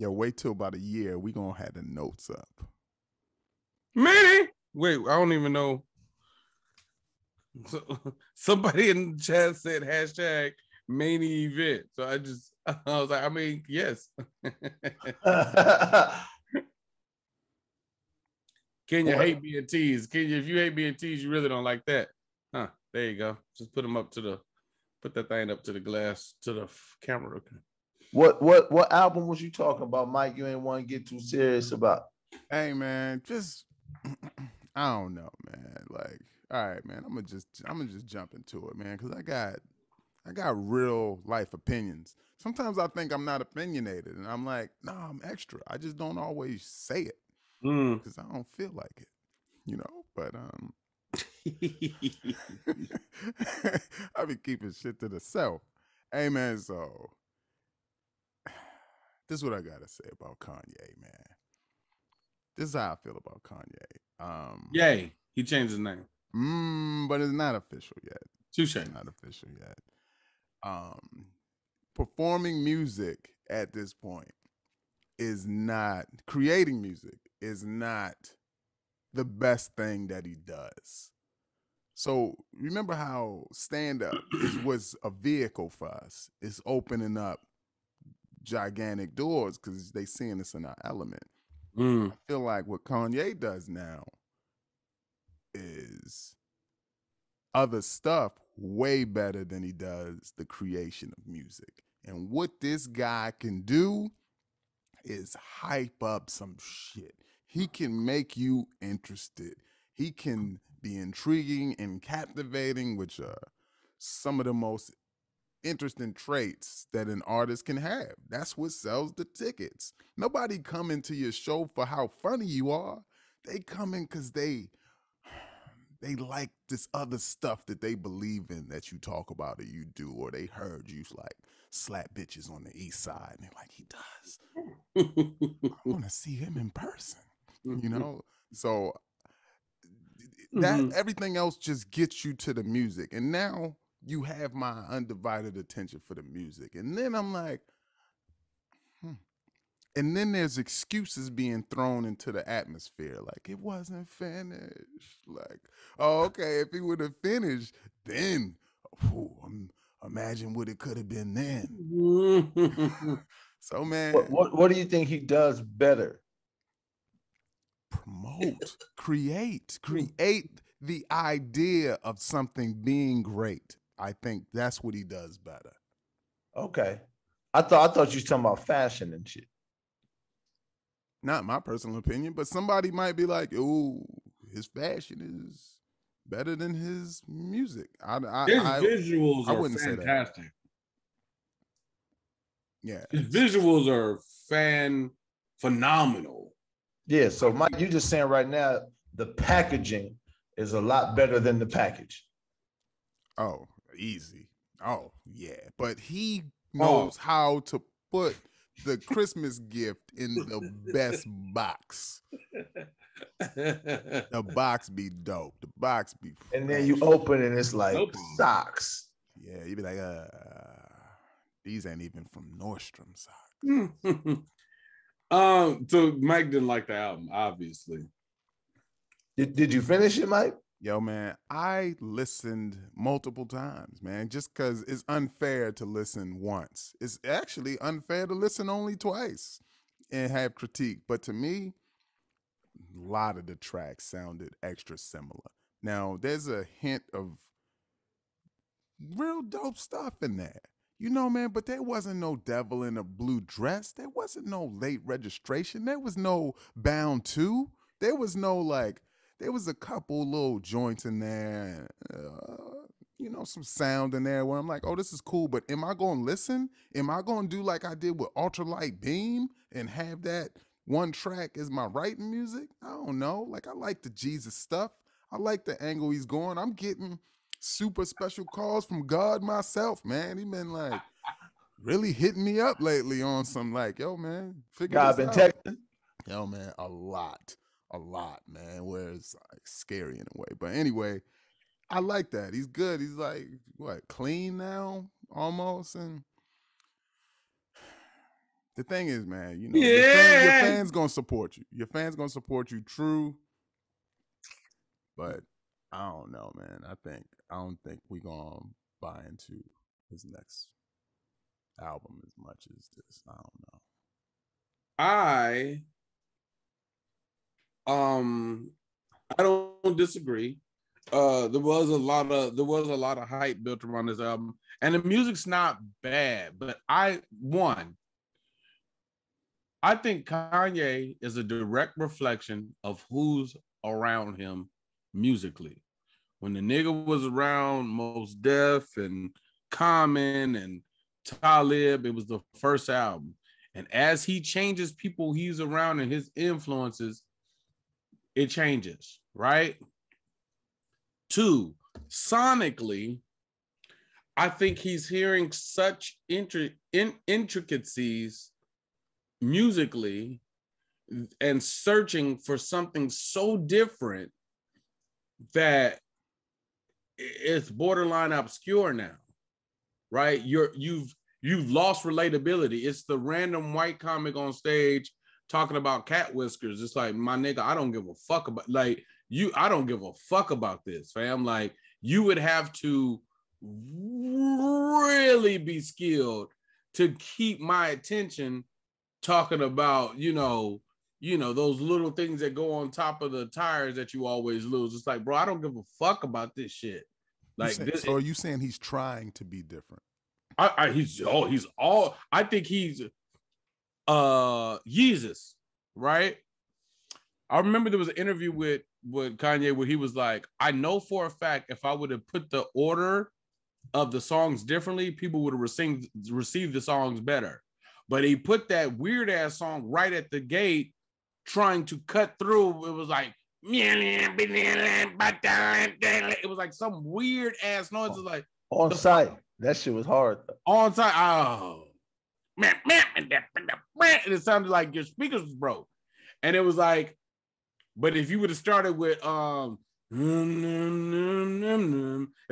Yeah, wait till about a year. We gonna have the notes up. Maybe. Wait, I don't even know. So, somebody in the chat said hashtag main event. So I just I was like, I mean, yes. Kenya What? hate being teased. Kenya, if you hate being teased, you really don't like that. Huh. There you go. Just put them up to the put that thing up to the glass to the f- camera. what what what album was you talking about, Mike? You ain't want to get too serious about. Hey man, just I don't know, man. Like, all right, man. I'm gonna just I'm gonna just jump into it, man, because I got I got real life opinions. Sometimes I think I'm not opinionated, and I'm like, no, I'm extra. I just don't always say it Mm. because I don't feel like it, you know. But um, I be keeping shit to the self. Hey man, so this is what I gotta say about Kanye, man. This is how I feel about Kanye. Um, Yay. He changed his name. mm, but it's not official yet. Touche. It's not official yet. Um, performing music at this point is not creating music is not the best thing that he does. So remember how stand up is was a vehicle for us. It's opening up gigantic doors because they seeing us in our element. Mm. I feel like what Kanye does now is other stuff way better than he does the creation of music. And what this guy can do is hype up some shit. He can make you interested. He can be intriguing and captivating, which are some of the most interesting traits that an artist can have. That's what sells the tickets. Nobody coming to your show for how funny you are. They come in because they they like this other stuff that they believe in that you talk about or you do, or they heard you like slap bitches on the east side, and they're like, he does. I want to see him in person. You know? So that Mhm. everything else just gets you to the music. And now you have my undivided attention for the music. And then I'm like, hmm. And then there's excuses being thrown into the atmosphere. Like, it wasn't finished. Like, oh, okay, if he would have finished, then whew, imagine what it could have been then. So, man, What, what what do you think he does better? promote, create, create the idea of something being great. I think that's what he does better. Okay. I thought I thought you was talking about fashion and shit. Not my personal opinion, but somebody might be like, "Oh, his fashion is better than his music." I, I, His I visuals I are wouldn't say that. fantastic. yeah, His visuals are fan phenomenal. Yeah. So Mike, you just saying right now the packaging is a lot better than the package. Oh, easy. Oh, yeah. But he Oh. knows how to put the Christmas gift in the best box. The box be dope. The box be. And then you open and it's like Nope. socks. Yeah, you be like, uh, these ain't even from Nordstrom socks. um, so Mike didn't like the album, obviously. Did, did you finish it, Mike? Yo, man, I listened multiple times, man, just because it's unfair to listen once. It's actually unfair to listen only twice and have critique. But to me, a lot of the tracks sounded extra similar. Now, there's a hint of real dope stuff in there. You know, man, but there wasn't no devil in a blue dress. There wasn't no late registration. There was no bound to. There was no like, there was a couple little joints in there, uh, you know, some sound in there where I'm like, oh, this is cool. But am I going to listen? Am I going to do like I did with Ultralight Beam and have that one track as my writing music? I don't know. Like, I like the Jesus stuff. I like the angle he's going. I'm getting super special calls from God myself, man. He been like really hitting me up lately on some like, yo, man, figure God this been out. texting. Yo, man, a lot, a lot, man. Where it's like scary in a way, but anyway, I like that. He's good. He's like what clean now, almost, and the thing is, man, you know, your, fan- your fans gonna support you. Your fans gonna support you. True, but I don't know, man. I think I don't think we gonna buy into his next album as much as this. I don't know. I um I don't disagree. Uh there was a lot of there was a lot of hype built around this album. And the music's not bad, but I one I think Kanye is a direct reflection of who's around him musically. When the nigga was around Mos Def and Common and Talib, it was the first album. And as he changes people he's around and his influences, it changes, right? Two, sonically, I think he's hearing such intri- in- intricacies musically and searching for something so different that it's borderline obscure now right you're you've you've lost relatability it's the random white comic on stage talking about cat whiskers it's like my nigga i don't give a fuck about like you i don't give a fuck about this fam. Like you would have to really be skilled to keep my attention talking about you know you know those little things that go on top of the tires that you always lose. It's like bro i don't give a fuck about this shit. Like say- this so are you saying he's trying to be different? I, I he's oh he's all I think he's uh Jesus, right? I remember there was an interview with with Kanye where he was like, I know for a fact if I would have put the order of the songs differently, people would have received received the songs better. But he put that weird ass song right at the gate, trying to cut through. It was like it was like some weird ass noise. It was like On Sight. That shit was hard. On Sight. Oh, and it sounded like your speakers was broke, and it was like, but if you would have started with um, if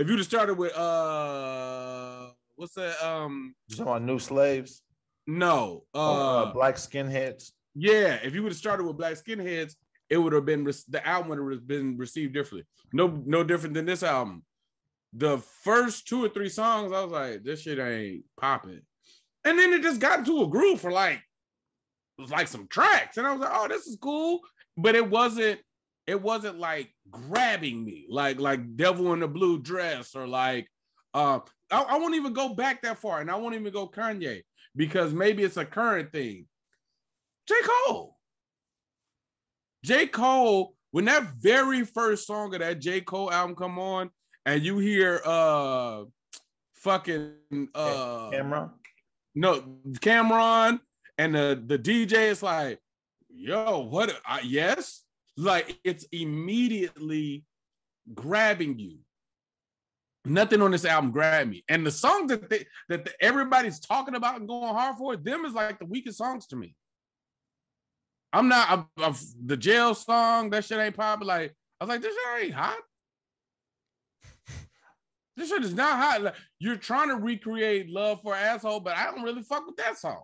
you'd have started with uh, what's that um, You talking about new slaves? no, Uh, uh, black skinheads. yeah, if you would have started with Black Skinheads, it would have been the album would have been received differently. No, no different than this album. The first two or three songs, I was like, this shit ain't popping. And then it just got into a groove for like, like some tracks. And I was like, oh, this is cool. But it wasn't, it wasn't like grabbing me, like like Devil in the Blue Dress or like uh I, I won't even go back that far, and I won't even go Kanye because maybe it's a current thing. J. Cole. J. Cole, when that very first song of that J. Cole album come on, and you hear uh fucking uh Camera. No Cam'ron and the the DJ is like, yo, what I, yes? Like it's immediately grabbing you. Nothing on this album grabbed me. And the songs that they, that the, everybody's talking about and going hard for, them is like the weakest songs to me. I'm not I'm, I'm- the jail song. That shit ain't popping. Like I was like, this shit ain't hot. This shit is not hot. Like, you're trying to recreate "Love for Asshole," but I don't really fuck with that song.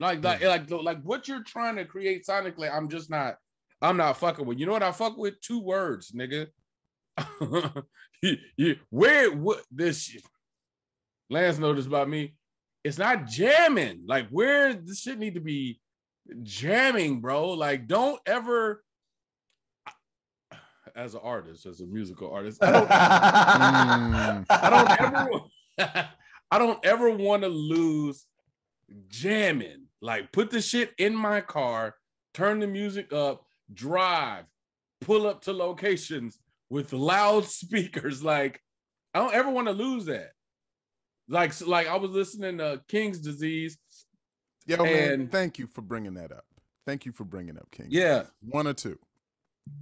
Like, like, like, like what you're trying to create sonically, I'm just not. I'm not fucking with. You know what I fuck with? Two words, nigga. you, you, where what this shit? Lance noticed about me. It's not jamming. Like where this shit need to be jamming, bro. Like don't ever. As an artist, as a musical artist, I don't. Mm. I don't ever. I don't ever want to lose jamming. Like put the shit in my car, turn the music up, drive, pull up to locations with loudspeakers. Like I don't ever want to lose that. Like like I was listening to King's Disease. Yo, man, And- thank you for bringing that up. Thank you for bringing up King. Yeah, One or two.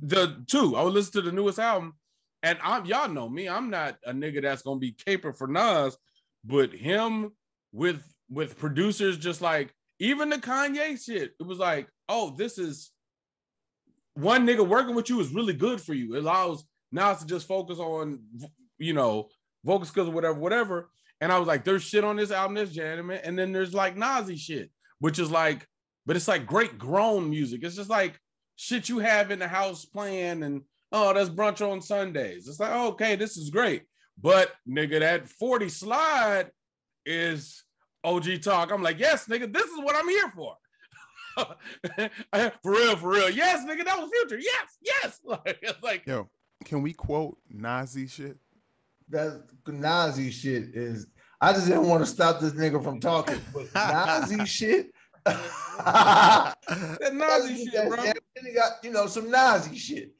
The two. I would listen to the newest album, and I'm y'all know me. I'm not a nigga that's gonna be caper for Nas, but him with with producers just like even the Kanye shit. It was like, oh, this is one nigga working with you is really good for you. It allows Nas to just focus on you know vocal skills or whatever, whatever. And I was like, there's shit on this album that's jamming, and then there's like Nazi shit, which is like, but it's like great grown music. It's just like shit you have in the house playing and oh that's brunch on sundays it's like okay this is great but nigga that 40 slide is og talk i'm like yes nigga this is what i'm here for for real for real yes nigga that was future yes yes like, it's like Yo, can we quote Nazi shit? that Nazi shit is. I just didn't want to stop this nigga from talking, but Nazi shit. that nazi shit bro And he got you know some Nazi shit.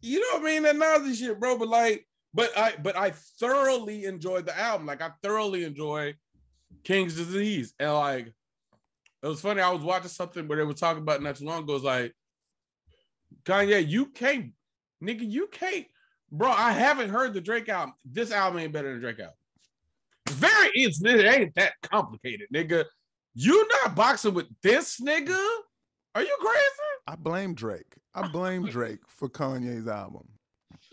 you know what I mean? That Nazi shit, bro. But like, but I but I thoroughly enjoyed the album. Like I thoroughly enjoy King's Disease. And like it was funny. I was watching something where they were talking about not too long ago. It's like, Kanye, you can't, nigga, you can't, bro. I haven't heard the Drake album. This album ain't better than Drake album. Very it's it ain't that complicated, nigga. You not boxing with this nigga? Are you crazy? I blame Drake. I blame Drake for Kanye's album.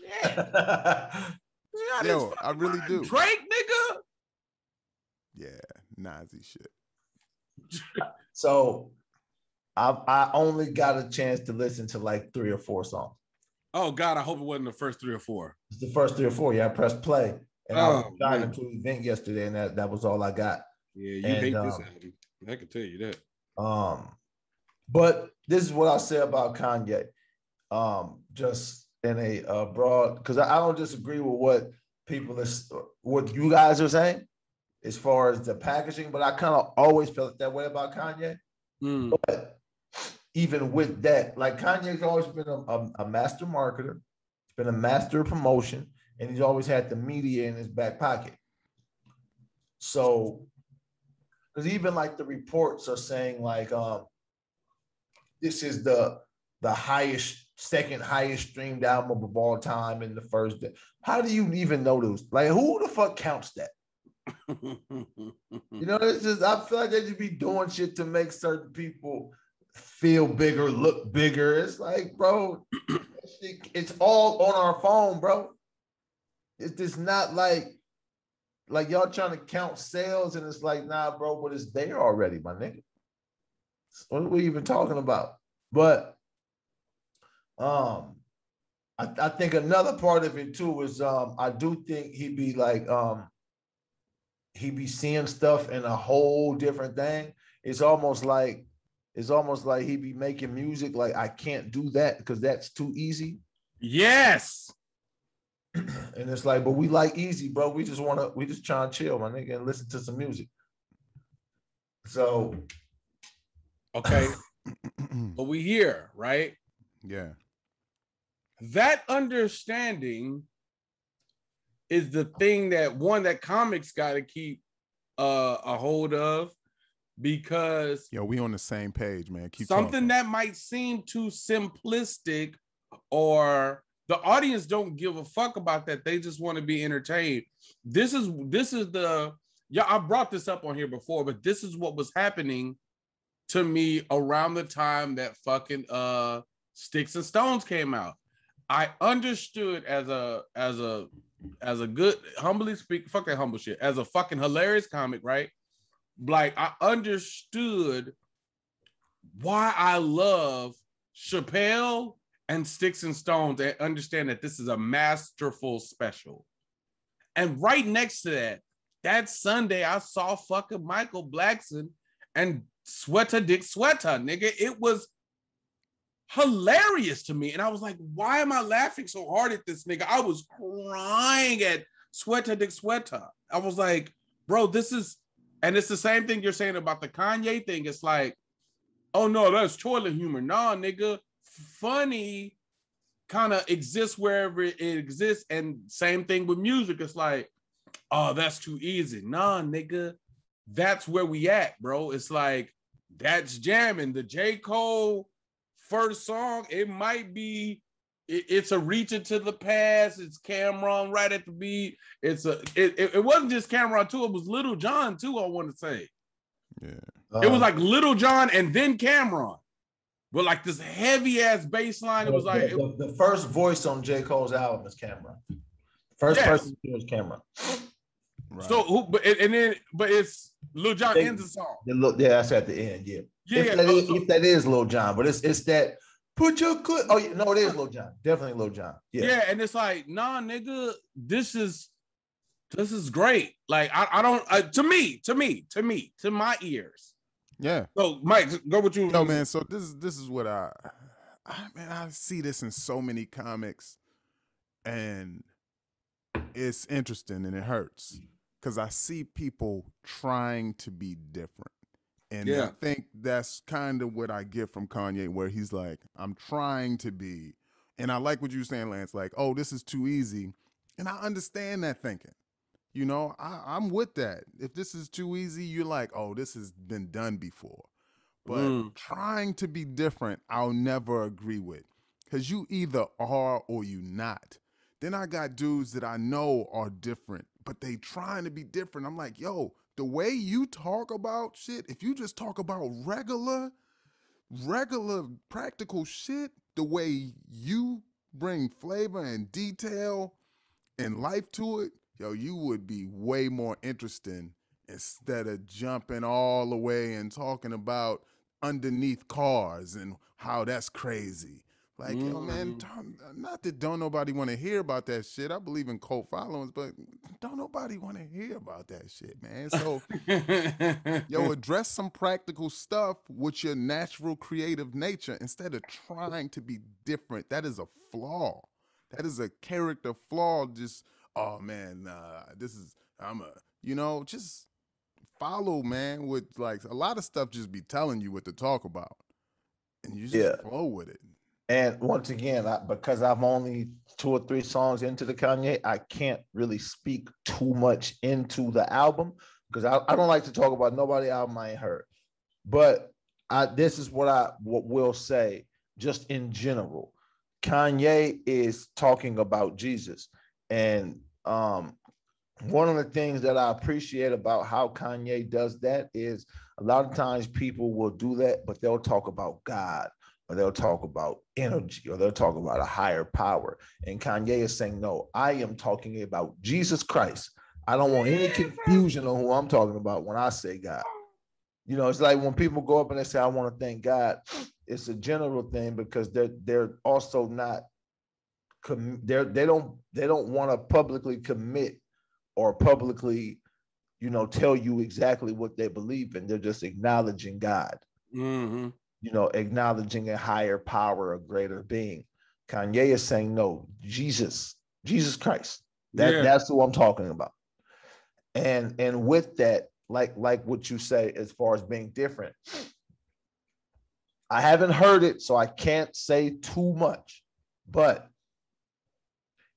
Yeah. Yeah, Yo, I really do. Drake, nigga. Yeah, Nazi shit. So I I only got a chance to listen to like three or four songs. Oh God, I hope it wasn't the first three or four. It's the first three or four. Yeah, I pressed play. And I was Oh, trying man. to an event yesterday, and that, that was all I got. Yeah, you And, hate this um, album. I can tell you that. Um, but this is what I say about Kanye. Um, just in a uh, broad, because I, I don't disagree with what people is what you guys are saying as far as the packaging, but I kind of always felt that way about Kanye. Mm, But even with that, like Kanye's always been a, a, a master marketer, he's been a master of promotion, and he's always had the media in his back pocket. So, because even like the reports are saying, like, um, this is the the highest, second highest streamed album of all time in the first day. How do you even know those? Like, who the fuck counts that? You know, it's just I feel like they just be doing shit to make certain people feel bigger, look bigger. It's like, bro, it's all on our phone, bro. It's just not like like y'all trying to count sales, and it's like, nah, bro, but it's there already, my nigga. What are we even talking about? But um, I, I think another part of it too is um, I do think he'd be like um he'd be seeing stuff in a whole different thing. It's almost like it's almost like he'd be making music like I can't do that because that's too easy. yes. And it's like, but we like easy, bro. We just want to, we just trying to chill, my nigga, and listen to some music. So Okay, but we here, right? yeah. That understanding is the thing that one that comics got to keep uh, a hold of because Yo, we on the same page, man. Keep something talking. that might seem too simplistic or the audience don't give a fuck about that they just want to be entertained this is this is the yeah i brought this up on here before but this is what was happening to me around the time that fucking uh Sticks and Stones came out. I understood as a as a as a good humbly speak fuck that humble shit as a fucking hilarious comic, right? Like I understood why I love Chappelle and Sticks and Stones and understand that this is a masterful special. And right next to that, that Sunday I saw fucking Michael Blackson and Sweater Dick Sweater, nigga. It was hilarious to me. And I was like, why am I laughing so hard at this nigga? I was crying at Sweater Dick Sweater. I was like, bro, this is, and it's the same thing you're saying about the Kanye thing. It's like, oh no, that's toilet humor. Nah, nigga, funny kind of exists wherever it exists. And same thing with music. It's like, oh, that's too easy. Nah, nigga, that's where we at, bro. It's like, that's jamming. The J. Cole first song, it might be it, it's a reach into the past. It's Cam'ron right at the beat. It's a it, it, it wasn't just Cam'ron too, it was Little John too, I want to say. Yeah. Uh, it was like Little John and then Cam'ron. But like this heavy ass bass line, it was the, like it- the, the first voice on J. Cole's album is Cam'ron. First Yes. person to do is Cam'ron. Right. so who but and and then but it's Lil Jon They- ends the song. The look, yeah, that's at the end. Yeah, Yeah, if, that oh, is, so- if that is Lil Jon, but it's it's that put your good. Oh, yeah, no, it is Lil Jon. Definitely Lil Jon. Yeah, yeah, and it's like, nah, nigga, this is this is great. Like I, I don't uh, to me, to me, to me, to my ears. Yeah. So Mike, go with you. No man, so this is this is what I, I man, I see this in so many comics, and it's interesting and it hurts because I see people trying to be different, and I think that's kind of what I get from Kanye, where he's like, I'm trying to be, and I like what you were saying, Lance, like, oh, this is too easy, and I understand that thinking. You know, I, I'm with that. If this is too easy, you're like, oh, this has been done before. But Mm. trying to be different, I'll never agree with. Cause you either are or you not. Then I got dudes that I know are different, but they trying to be different. I'm like, yo, the way you talk about shit, if you just talk about regular, regular practical shit, the way you bring flavor and detail and life to it, yo, you would be way more interesting instead of jumping all the way and talking about underneath cars and how that's crazy. Like, yo, man, Mhm. don't- not that don't nobody want to hear about that shit. I believe in cult followings, but don't nobody want to hear about that shit, man. So, yo, address some practical stuff with your natural creative nature instead of trying to be different. That is a flaw. That is a character flaw. Just, oh man, uh, this is I'm a, you know, just follow, man. With like a lot of stuff, just be telling you what to talk about, and you just Yeah. flow with it. and once again, I, because I'm only two or three songs into the Kanye, I can't really speak too much into the album because I, I don't like to talk about nobody album I ain't heard. But I this is what I what will say just in general. Kanye is talking about Jesus. And um one of the things that I appreciate about how Kanye does that is a lot of times people will do that, but they'll talk about God or they'll talk about energy or they'll talk about a higher power. And Kanye is saying, No, I am talking about Jesus Christ. I don't want any confusion on who I'm talking about when I say God. You know, it's like when people go up and they say, I want to thank God, it's a general thing because they're they're also not com- they're they don't they don't want to publicly commit or publicly, you know, tell you exactly what they believe in. They're just acknowledging God Mhm. you know, acknowledging a higher power, a greater being. Kanye is saying, no, Jesus, Jesus Christ. That, Yeah. That's who I'm talking about. And and with that, like like what you say as far as being different, I haven't heard it, so I can't say too much, but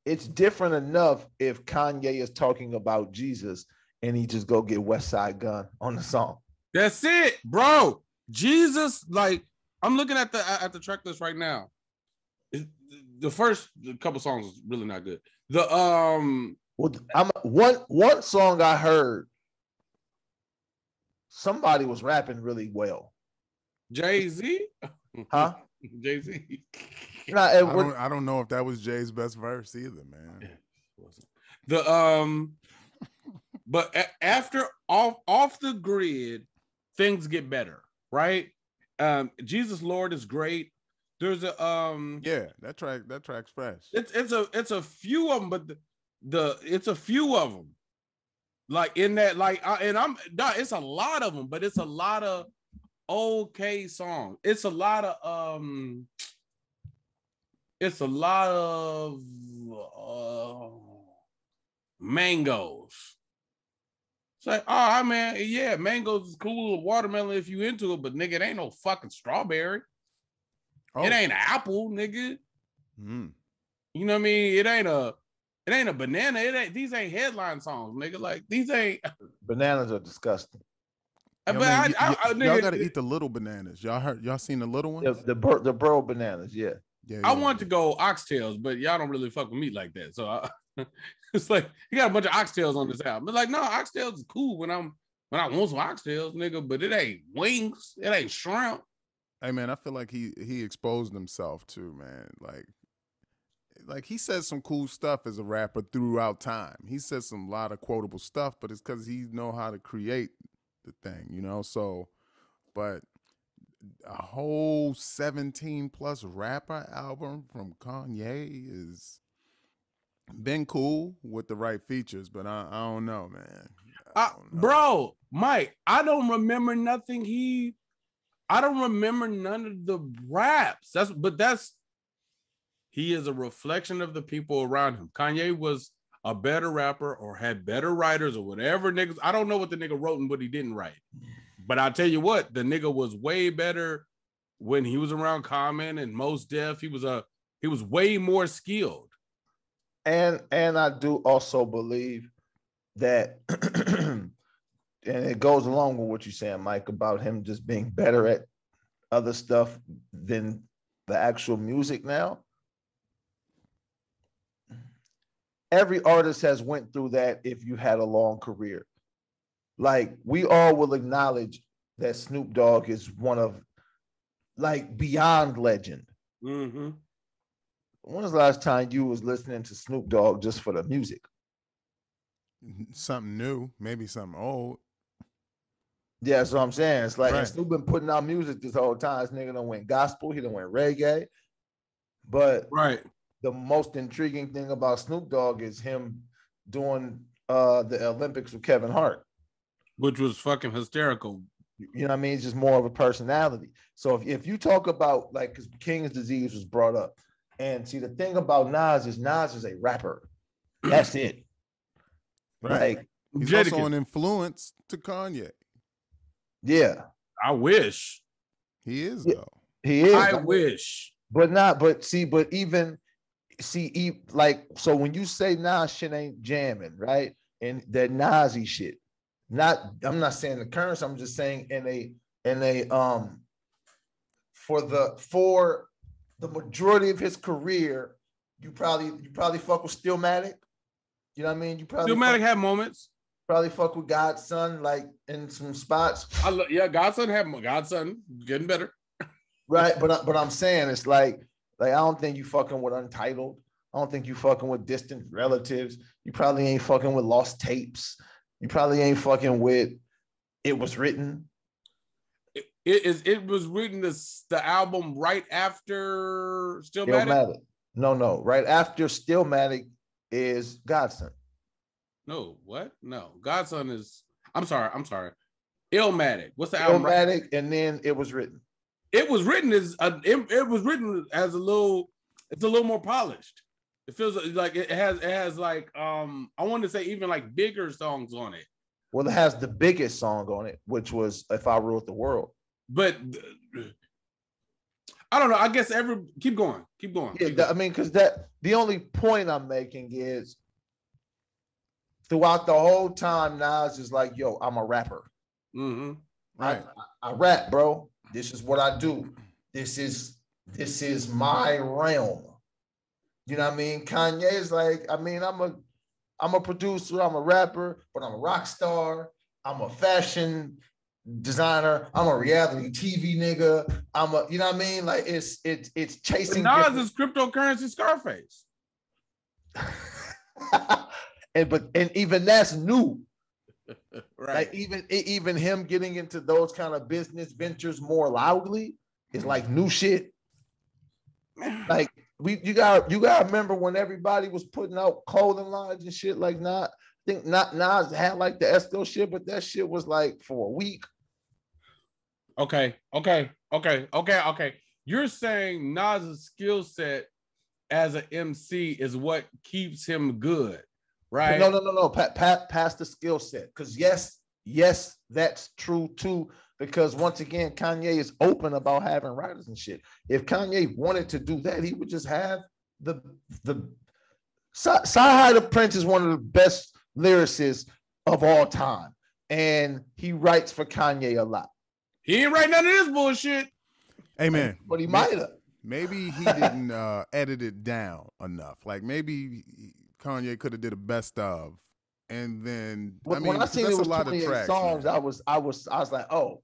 it's different enough if Kanye is talking about Jesus and he just go get Westside Gunn on the song. That's it, bro. Jesus, like I'm looking at the at the track list right now. It- the first couple songs is really not good. The um Well, I'm one one song I heard. Somebody was rapping really well, Jay Z. Huh? Jay Z. Nah, I it was, don't, I don't know if that was Jay's best verse either, man. The um, but a- after off off the grid, things get better, right? Um, Jesus Lord is great. There's a um, Yeah, that track that track's fresh. it's it's a it's a few of them, but the, the it's a few of them. Like in that, like, I, and I'm nah, it's a lot of them, but it's a lot of okay songs. It's a lot of um, it's a lot of uh, mangoes. It's like, oh man, yeah, mangoes is cool. Watermelon if you into it, but nigga, it ain't no fucking strawberry. Oh, It ain't an apple, nigga. mm. You know what I mean? It ain't a it ain't a banana. It ain't these ain't headline songs, nigga. Like these ain't bananas are disgusting. I but mean, I, y- I, y- I, y'all gotta eat the little bananas. Y'all heard y'all seen the little ones? The the, bur- the bro bananas, yeah. Yeah, I yeah, want to go oxtails, but y'all don't really fuck with meat like that. So I, it's like you got a bunch of oxtails on this album. But like, no, oxtails is cool when I'm when I want some oxtails, nigga, but it ain't wings, it ain't shrimp. Hey man, I feel like he he exposed himself too, man. Like like he says some cool stuff as a rapper throughout time. He says some lot of quotable stuff, but it's because he know how to create the thing, you know. So, but a whole seventeen plus rapper album from Kanye is been cool with the right features, but I, I don't know, man. I don't know. bro, Mike, I don't remember nothing. He, I don't remember none of the raps. That's but that's he is a reflection of the people around him. Kanye was a better rapper or had better writers or whatever niggas. I don't know what the nigga wrote and what he didn't write. But I'll tell you what, the nigga was way better when he was around Common and Mos Def. He was a he was way more skilled. And and I do also believe that and it goes along with what you're saying, Mike, about him just being better at other stuff than the actual music now. Every artist has went through that if you had a long career. Like we all will acknowledge that Snoop Dogg is one of like beyond legend. Mm-hmm. When was the last time you was listening to Snoop Dogg just for the music? something new, maybe something old. Yeah, that's what I'm saying. It's like and Right. Snoop been putting out music this whole time. This nigga done went gospel, he done went reggae. But Right. the most intriguing thing about Snoop Dogg is him doing uh the Olympics with Kevin Hart. Which was fucking hysterical. You know what I mean? It's just more of a personality. So if, if you talk about like because King's disease was brought up, and see the thing about Nas is Nas is a rapper. That's it. Right. Like, He's Jadakiss. also an influence to Kanye. yeah, I wish. He is though. he is. I wish. but not but see but even see e- like so when you say Nas shit ain't jamming right and that Nazi shit not I'm not saying the current I'm just saying in a in a um for the for the majority of his career you probably you probably fuck with Stillmatic you know what I mean you probably Stillmatic fuck, had moments. probably fuck with God's Son like in some spots I lo- yeah, God's Son had God's Son getting better. Right, but but I'm saying it's like like I don't think you fucking with Untitled. I don't think you fucking with distant relatives. You probably ain't fucking with lost tapes. You probably ain't fucking with it was written. It, it is. It was written this the album right after Stillmatic. Stillmatic. No, no. Right after Still Stillmatic is God's Son. No, what? No, God's Son is. I'm sorry. I'm sorry. Illmatic. What's the album? right- and then it was written. It was written as a, it, it was written as a little. It's a little more polished. It feels like it has. It has like um. I want to say even like bigger songs on it. Well, it has the biggest song on it, which was "If I Ruled the World." but I don't know. I guess every keep going, keep going. Yeah, keep that- I mean, because that the only point I'm making is throughout the whole time, Nas is like, "Yo, I'm a rapper. Mhm. Right. I, I rap, bro. This is what I do. This is this is my realm. You know what I mean? Kanye is like, I mean, I'm a I'm a producer, I'm a rapper, but I'm a rock star. I'm a fashion designer. I'm a reality TV nigga. I'm a, you know what I mean? Like it's it's it's But chasing. Nas different- is cryptocurrency Scarface. and but and even that's new. Right. Like even even him getting into those kind of business ventures more loudly is like new shit. Like we you got you gotta remember when everybody was putting out clothing lines and shit like not I think not Nas had like the Esco shit, but that shit was like for a week. Okay, okay, okay, okay, okay. You're saying Nas's skill set as an MC is what keeps him good, right? No, no, no, no. Pat, pat, past the skill set. Because yes, yes, that's true too. Because once again, Kanye is open about having writers and shit. If Kanye wanted to do that, he would just have the the. CyHi the Prynce is one of the best lyricists of all time, and he writes for Kanye a lot. He ain't write none of this bullshit. Amen. But he might have. maybe he didn't uh, edit it down enough. Like maybe Kanye could have did a best of, and then I When, mean, when I 'cause seen that's it was a lot of 28 tracks. songs, man. I was, I was, I was like, oh,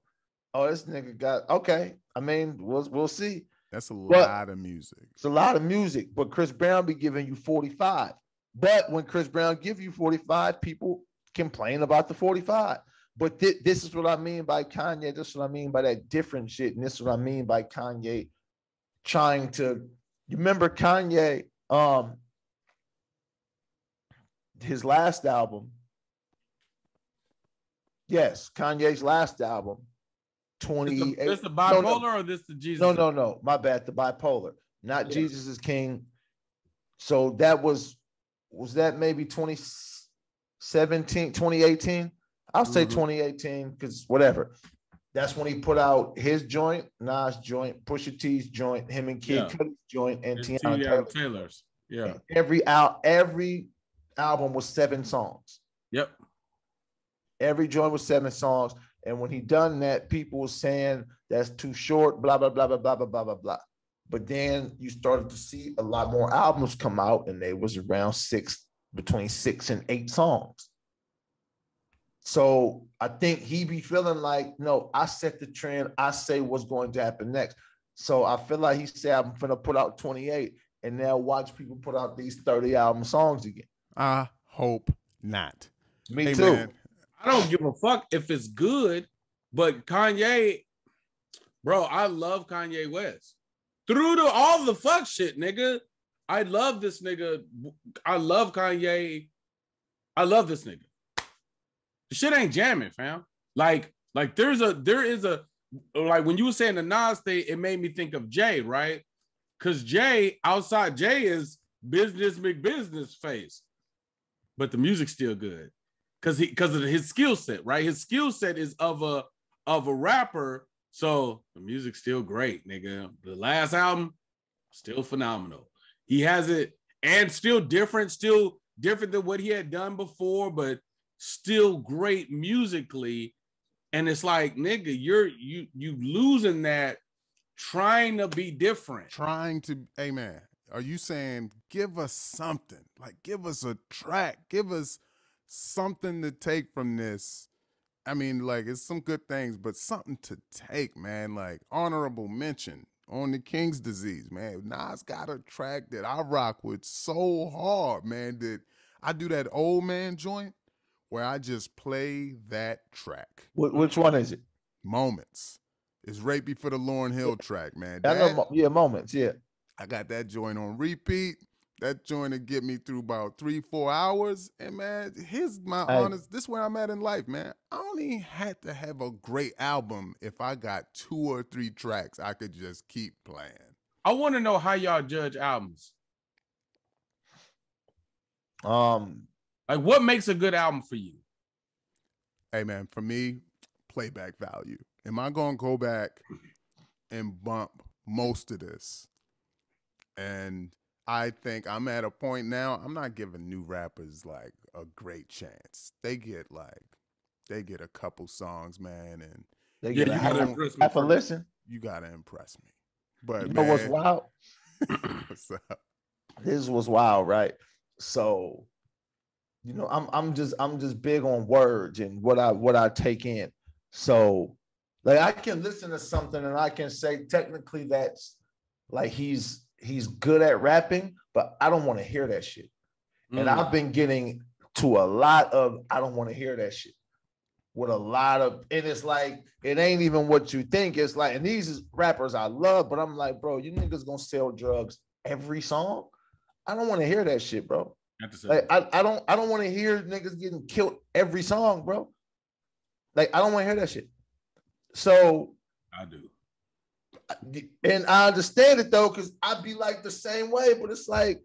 oh, this nigga got okay. I mean, we'll we'll see. That's a But- lot of music. It's a lot of music, but Chris Brown be giving you 45. But when Chris Brown give you 45, people complain about the 45. But thi- this is what I mean by Kanye. This is what I mean by that different shit. And this is what I mean by Kanye trying to. You remember Kanye, um, his last album. Yes, Kanye's last album. This 28. the, this the no, no. bipolar or this the Jesus? No, no, no. My bad. The bipolar. Not Yeah. Jesus is King. So that was was that maybe 2017, 2018? I'll say Mhm. 2018 because whatever. That's when he put out his joint, Nas joint, Pusha T's joint, him and Kid Yeah. Cudi's joint, and It's Teyana Taylor. Taylor's. Yeah. Every out every album was seven songs. Yep. Every joint was seven songs. And when he done that, people were saying that's too short, blah, blah, blah, blah, blah, blah, blah, blah, blah. But then you started to see a lot more albums come out, and they was around six, between six and eight songs. So I think he be feeling like, no, I set the trend. I say what's going to happen next. So I feel like he said, I'm gonna put out 28, and now watch people put out these 30 album songs again. I hope not. Me too. I don't give a fuck if it's good, but Kanye, bro, I love Kanye West. Through to all the fuck shit, nigga. I love this nigga. I love Kanye. I love this nigga. The shit ain't jamming, fam. Like, like there's a there is a like when you were saying the Nas thing, it made me think of Jay, right? Because Jay, outside Jay is business McBusiness face, but the music's still good because he because of his skill set, right? His skill set is of a of a rapper, so the music's still great, nigga. The last album, still phenomenal. He has it and still different, still different than what he had done before, but still great musically. And it's like, nigga, you're you you losing that trying to be different. trying to man, are you saying give us something? Like give us a track, give us something to take from this. I mean, like it's some good things, but something to take, man. Like honorable mention on the King's disease, man. Nas got a track that I rock with so hard, man, that I do that old man joint where I just play that track. Wh- Which one is it? Moments. It's right before the Lauryn Hill track, man. That- yeah, moments, yeah. I got that joint on repeat. That joint to get me through about three, four hours. And man, here's my Hey. honest. This is where I'm at in life, man. I only had to have a great album if I got two or three tracks I could just keep playing. I want to know how y'all judge albums. Um, Like, what makes a good album for you? Hey man, for me, playback value. Am I gonna go back and bump most of this? And I think I'm at a point now, I'm not giving new rappers like a great chance. They get like they get a couple songs, man, and they Yeah, get you a gotta half, impress me half a listen. you gotta impress me. But You know what's wild? what's up? This was wild, right? So, you know, I'm I'm just I'm just big on words and what I what I take in. So, like, I can listen to something and I can say technically that's like he's he's good at rapping, but I don't want to hear that shit. And Mm. I've been getting to a lot of I don't want to hear that shit with a lot of, and it's like it ain't even what you think. It's like, and these rappers I love, but I'm like, bro, you niggas gonna sell drugs every song. I don't want to hear that shit, bro. Have to say. Like, I, I don't I don't want to hear niggas getting killed every song, bro. Like, I don't want to hear that shit. So I do. And I understand it though, because I'd be like the same way, but it's like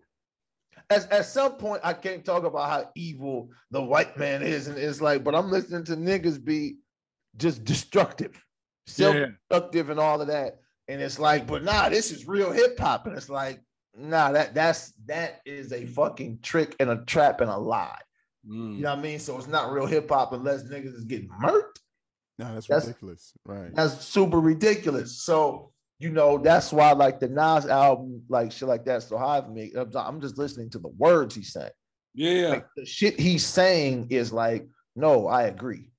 at, at some point I can't talk about how evil the white man is, and it's like, but I'm listening to niggas be just destructive, self-destructive, and all of that. And it's like, but nah, this is real hip hop. And it's like, nah, that that's that is a fucking trick and a trap and a lie. Mm. You know what I mean? So it's not real hip hop unless niggas is getting murked. No, that's, That's- ridiculous. Right. That's super ridiculous. So you know that's why like the Nas album, like shit like that, so high for me. I'm just listening to the words he's saying. Yeah. Like the shit he's saying is like, no, I agree.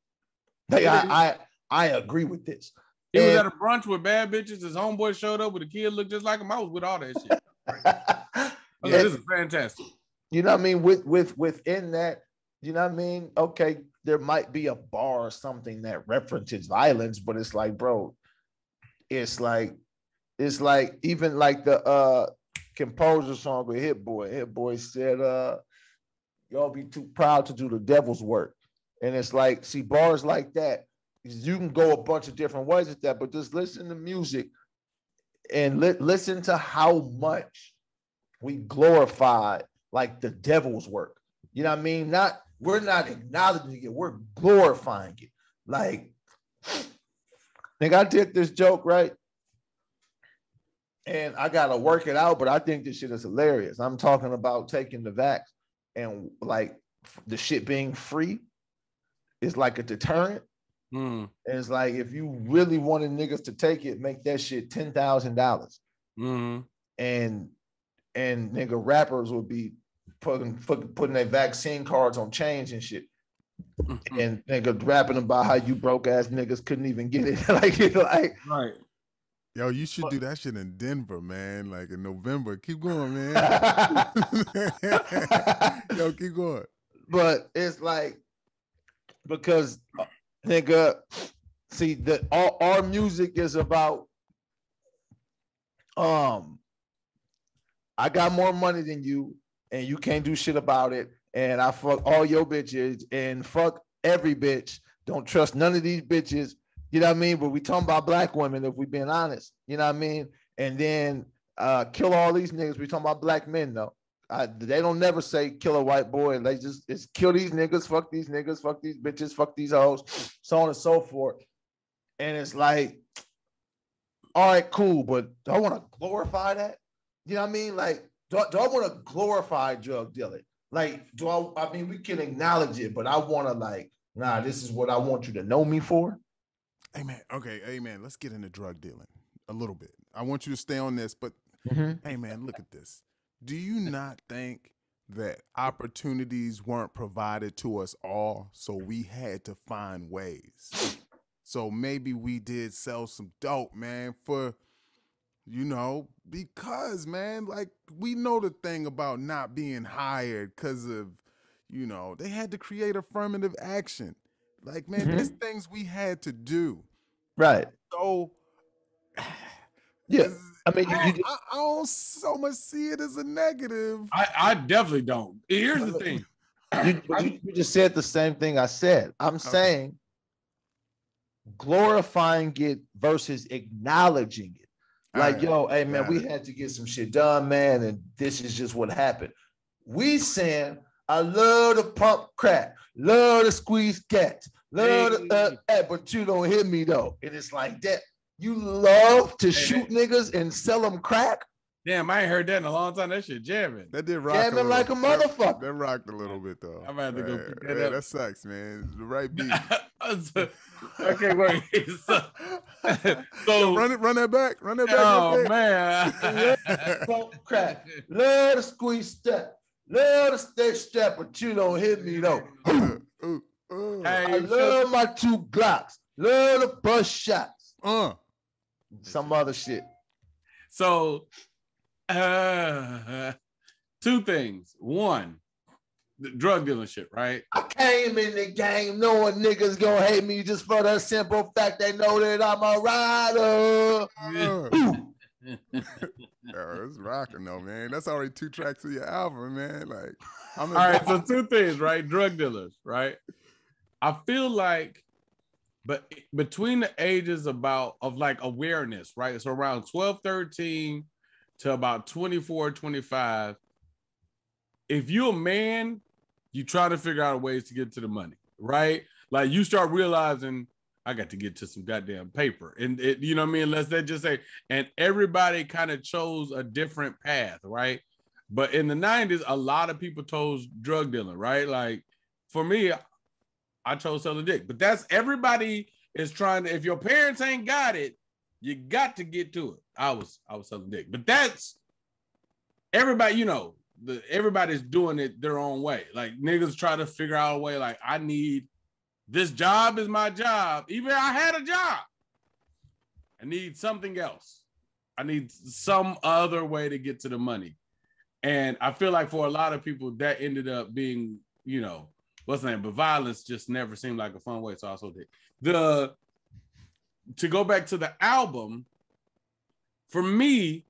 Like I I, I agree with this. he was at a brunch with bad bitches. His homeboy showed up with a kid looked just like him. I was with all that shit. Like, this is fantastic. you know what I mean? With with within that, you know what I mean? Okay, there might be a bar or something that references violence, but it's like, bro, it's like, it's like even like the uh Composure song with Hit Boy. Hit Boy said, uh, y'all be too proud to do the devil's work. And it's like, see, bars like that, you can go a bunch of different ways with that, but just listen to music and li- listen to how much we glorify like the devil's work. You know what I mean? Not we're not acknowledging it, we're glorifying it. Like, nigga, I did this joke, right? And I gotta work it out, but I think this shit is hilarious. I'm talking about taking the vax and like the shit being free is like a deterrent. Mm. And it's like if you really wanted niggas to take it, make that shit ten thousand dollars. Mm. and and nigga rappers would be putting fucking putting their vaccine cards on change and shit. Mm-hmm. And nigga rapping about how you broke ass niggas couldn't even get it. like it like Right. Yo, you should do that shit in Denver, man. Like in November. Keep going, man. Yo, keep going. but it's like because nigga see the all our music is about um I got more money than you and you can't do shit about it and I fuck all your bitches and fuck every bitch don't trust none of these bitches you know what I mean but we talking about black women if we being honest you know what I mean and then uh kill all these niggas we talking about black men though I, they don't never say kill a white boy. They just it's kill these niggas, fuck these niggas, fuck these bitches, fuck these hoes, so on and so forth. And it's like, all right, cool, but do I want to glorify that? You know what I mean? Like, do, do I want to glorify drug dealing? Like, do I? I mean, we can acknowledge it, but I want to like, nah, this is what I want you to know me for. Hey man, okay, hey man, let's get into drug dealing a little bit. I want you to stay on this, but mm-hmm. hey man, look at this. Do you not think that opportunities weren't provided to us all, so we had to find ways? So maybe we did sell some dope, man, for you know, because man, like we know the thing about not being hired because of, you know, they had to create affirmative action. Like, man, mm-hmm. there's things we had to do. Right. So Yeah. I mean, you, I, you just, I- I don't so much see it as a negative. I, I definitely don't. Here's the thing. you, you, you just said the same thing I said. I'm saying glorifying it versus acknowledging it. Like, Alright, yo, hey man, got we it. had to get some shit done, man, and this is just what happened. We saying, I love to pump crack, love to squeeze cats, love to, uh, Hey. hey, but you don't hit me though. And it's like that. You love to Hey, shoot niggas and sell them crack, Damn, I ain't heard that in a long time. That shit jamming. That did rock. jamming little- like a motherfucker. That, rocked a little bit though. I'm about to go Man, pick that man, up. That sucks, man. The right beat. okay, wait. So, Yo, so run it, run that back, run that back. oh real man. Pump crack, love to squeeze step, love to stay step, but you don't hit me though. Ooh, ooh. Hey, I love my two Glocks. Little bus shots. Uh, Some other shit. So, uh, two things. One, the drug dealing shit, right? I came in the game knowing niggas gonna hate me just for the simple fact they know that I'm a rider. uh. Yo, it's rocking though, man. That's already two tracks of your album, man. Like, I'm All right, so two things, right? Drug dealers, right? I feel like, but between the ages about of like awareness, right? It's around 12, 13 to about 24, 25. If you're a man, you try to figure out ways to get to the money, right? Like you start realizing I got to get to some goddamn paper. And it, you know what I mean? Let's just say, and everybody kind of chose a different path, right? But in the 90s, a lot of people chose drug dealing, right? Like for me, I chose selling dick. But that's everybody is trying to, if your parents ain't got it, you got to get to it. I was I was selling dick. But that's everybody, you know, the everybody's doing it their own way. Like niggas try to figure out a way, like, I need this job is my job. Even I had a job. I need something else. I need some other way to get to the money. And I feel like for a lot of people, that ended up being, you know, what's the name? But violence just never seemed like a fun way. So I also did. The to go back to the album, for me,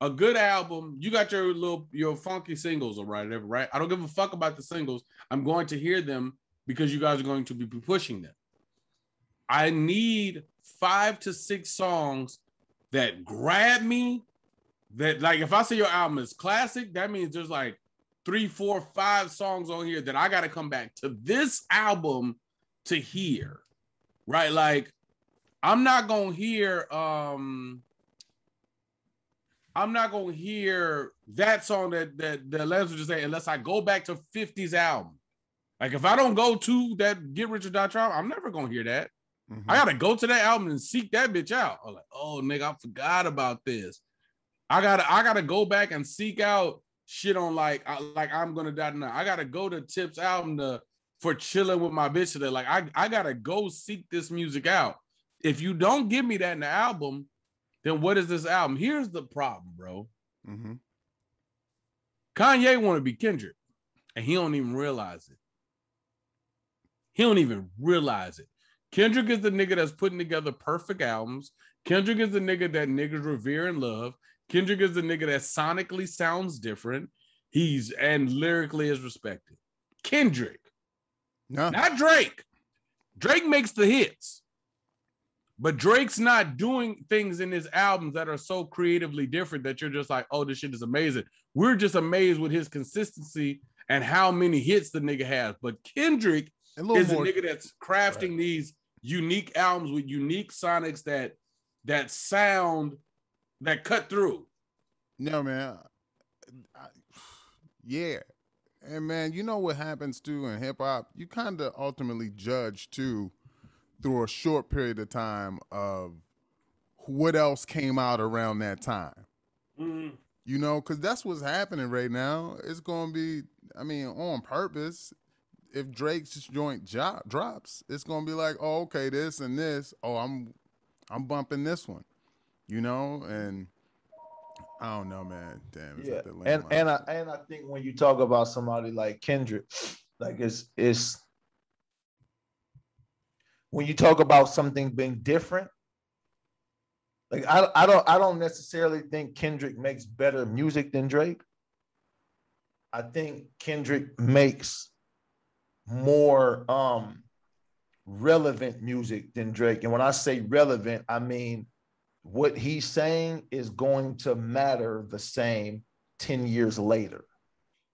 a good album, you got your little your funky singles or whatever, right? I don't give a fuck about the singles. I'm going to hear them because you guys are going to be pushing them. I need five to six songs that grab me. That like if I say your album is classic, that means there's like three, four, five songs on here that I got to come back to this album to hear. Right? Like I'm not gonna hear um I'm not gonna hear that song that that the Lance was just saying unless I go back to 50s album. Like if I don't go to that Get Rich or Die Trying, I'm never gonna hear that. Mhm. I gotta go to that album and seek that bitch out. I'm like, oh nigga, I forgot about this. I gotta I gotta go back and seek out shit on like I, like I'm gonna die tonight. I gotta go to Tip's album to for chilling with my bitch today. Like I I gotta go seek this music out. If you don't give me that in the album, then what is this album? Here's the problem, bro. Mhm. Kanye want to be Kendrick, and he don't even realize it. He don't even realize it. Kendrick is the nigga that's putting together perfect albums. Kendrick is the nigga that niggas revere and love. Kendrick is the nigga that sonically sounds different. He's and lyrically is respected. Kendrick, No. not Drake. Drake makes the hits, but Drake's not doing things in his albums that are so creatively different that you're just like, oh, this shit is amazing. We're just amazed with his consistency and how many hits the nigga has. But Kendrick a is more. a nigga that's crafting these unique albums with unique sonics that that sound that cut through. No, man. I- yeah. And man, you know what happens too in hip hop? You kind of ultimately judge too through a short period of time of what else came out around that time. Mm-hmm. You know, because that's what's happening right now. It's going to be, I mean, on purpose. If Drake's joint jo- drops, it's going to be like, oh, okay, this and this. Oh, I'm, I'm bumping this one. You know, and I don't know, man. Damn, Yeah, and and I and I think when you talk about somebody like Kendrick, like it's it's when you talk about something being different. Like I, I don't I don't necessarily think Kendrick makes better music than Drake. I think Kendrick makes more um relevant music than Drake. And when I say relevant, I mean what he's saying is going to matter the same 10 years later.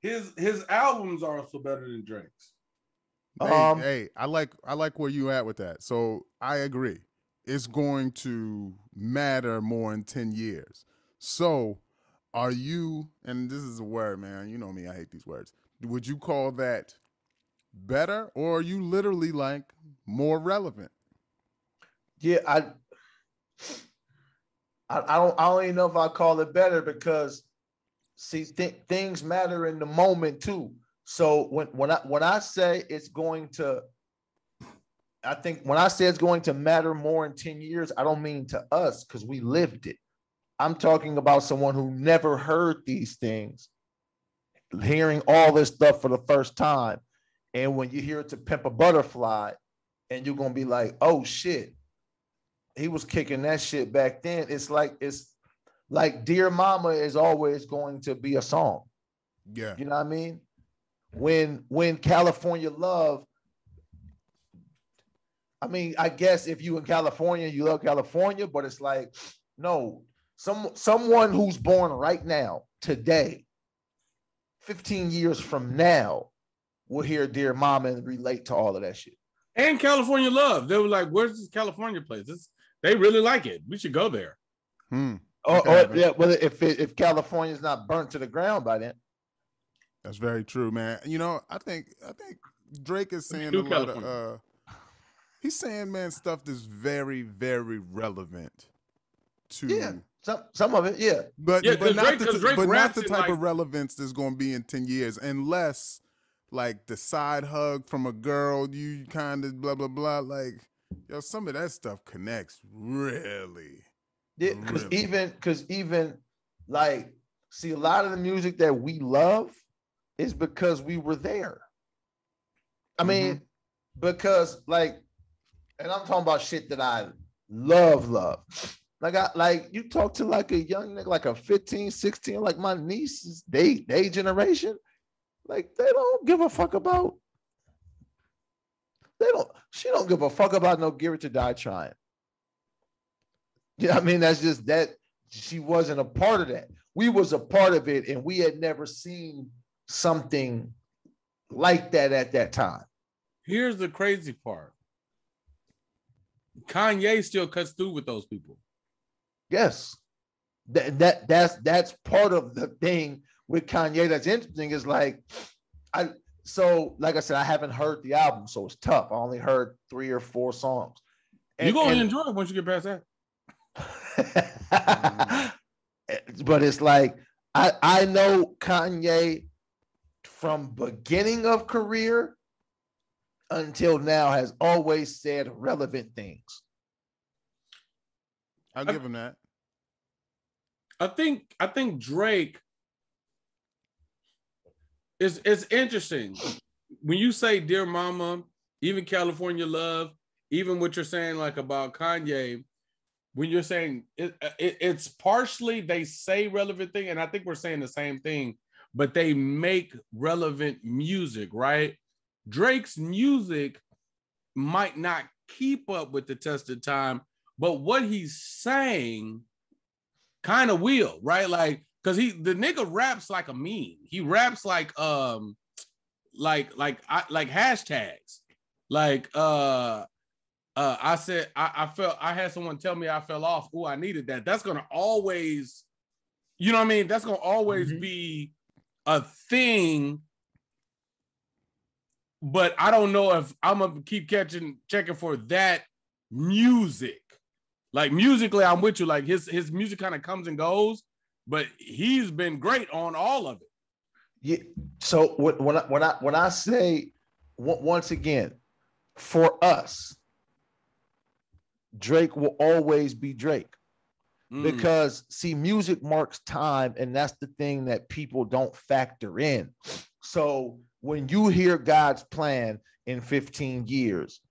His his albums are also better than Drake's. Hey, Um, hey, I like I like where you at with that. So I agree. It's going to matter more in 10 years. So are you, and this is a word, man. You know me, I hate these words. Would you call that better or are you literally like more relevant? Yeah, I I, I don't I don't even know if I call it better because see th- things matter in the moment too. So when when I when I say it's going to I think when I say it's going to matter more in 10 years, I don't mean to us because we lived it. I'm talking about someone who never heard these things, hearing all this stuff for the first time. And when you hear to pimp a butterfly, and you're gonna be like, oh shit, he was kicking that shit back then. It's like it's like Dear Mama is always going to be a song. Yeah. You know what I mean? When when California Love, I mean, I guess if you in California, you love California, but it's like, no, some someone who's born right now, today, 15 years from now, will hear Dear Mama and relate to all of that shit. And California Love. They were like, where's this California place? It's, they really like it. We should go there. Hmm. Or, Okay, or yeah, well, if it, if California's not burnt to the ground by then, That's very true, man. You know, I think I think Drake is saying a do lot of uh he's saying man stuff that's very, very relevant to yeah, some some of it, yeah. but Yeah, but 'cause not Drake- the, 'cause t- Drake but not the type like- of relevance that's gonna be in 10 years unless like the side hug from a girl you kind of blah blah blah like yo some of that stuff connects really Yeah, because Really? even because even like see a lot of the music that we love is because we were there. I mean, mm-hmm. because like, and I'm talking about shit that I love, love. Like I like you talk to like a young nigga, like a 15, 16, like my nieces, they they generation, like they don't give a fuck about. They don't, she don't give a fuck about no give it to die trying. Yeah, I mean, that's just that she wasn't a part of that. We was a part of it, and we had never seen something like that at that time. Here's the crazy part. Kanye still cuts through with those people. Yes. That, that that's that's part of the thing with Kanye that's interesting is like I so like I said, I haven't heard the album, so it's tough. I only heard three or four songs. You're gonna and- enjoy it once you get past that. but it's like I I know Kanye from beginning of career until now has always said relevant things. i'll give him that I think I think Drake is it's interesting when you say "Dear Mama," even California Love, even what you're saying like about Kanye. When you're saying it, it, it's partially they say relevant thing, and I think we're saying the same thing, but they make relevant music, right? Drake's music might not keep up with the test of time, but what he's saying kind of will, right? Like, cause he the nigga raps like a meme. He raps like um like like I like hashtags. Like uh uh I said I, I felt I had someone tell me I fell off. Oh, I needed that. That's gonna always, you know what I mean? That's gonna always Mhm. be a thing. But I don't know if I'm gonna keep catching checking for that music. Like musically, I'm with you. Like his his music kind of comes and goes, but he's been great on all of it. Yeah. So when when I when I when I say once again, for us, Drake will always be Drake. Mm. because see music marks time and that's the thing that people don't factor in so when you hear god's plan in 15 years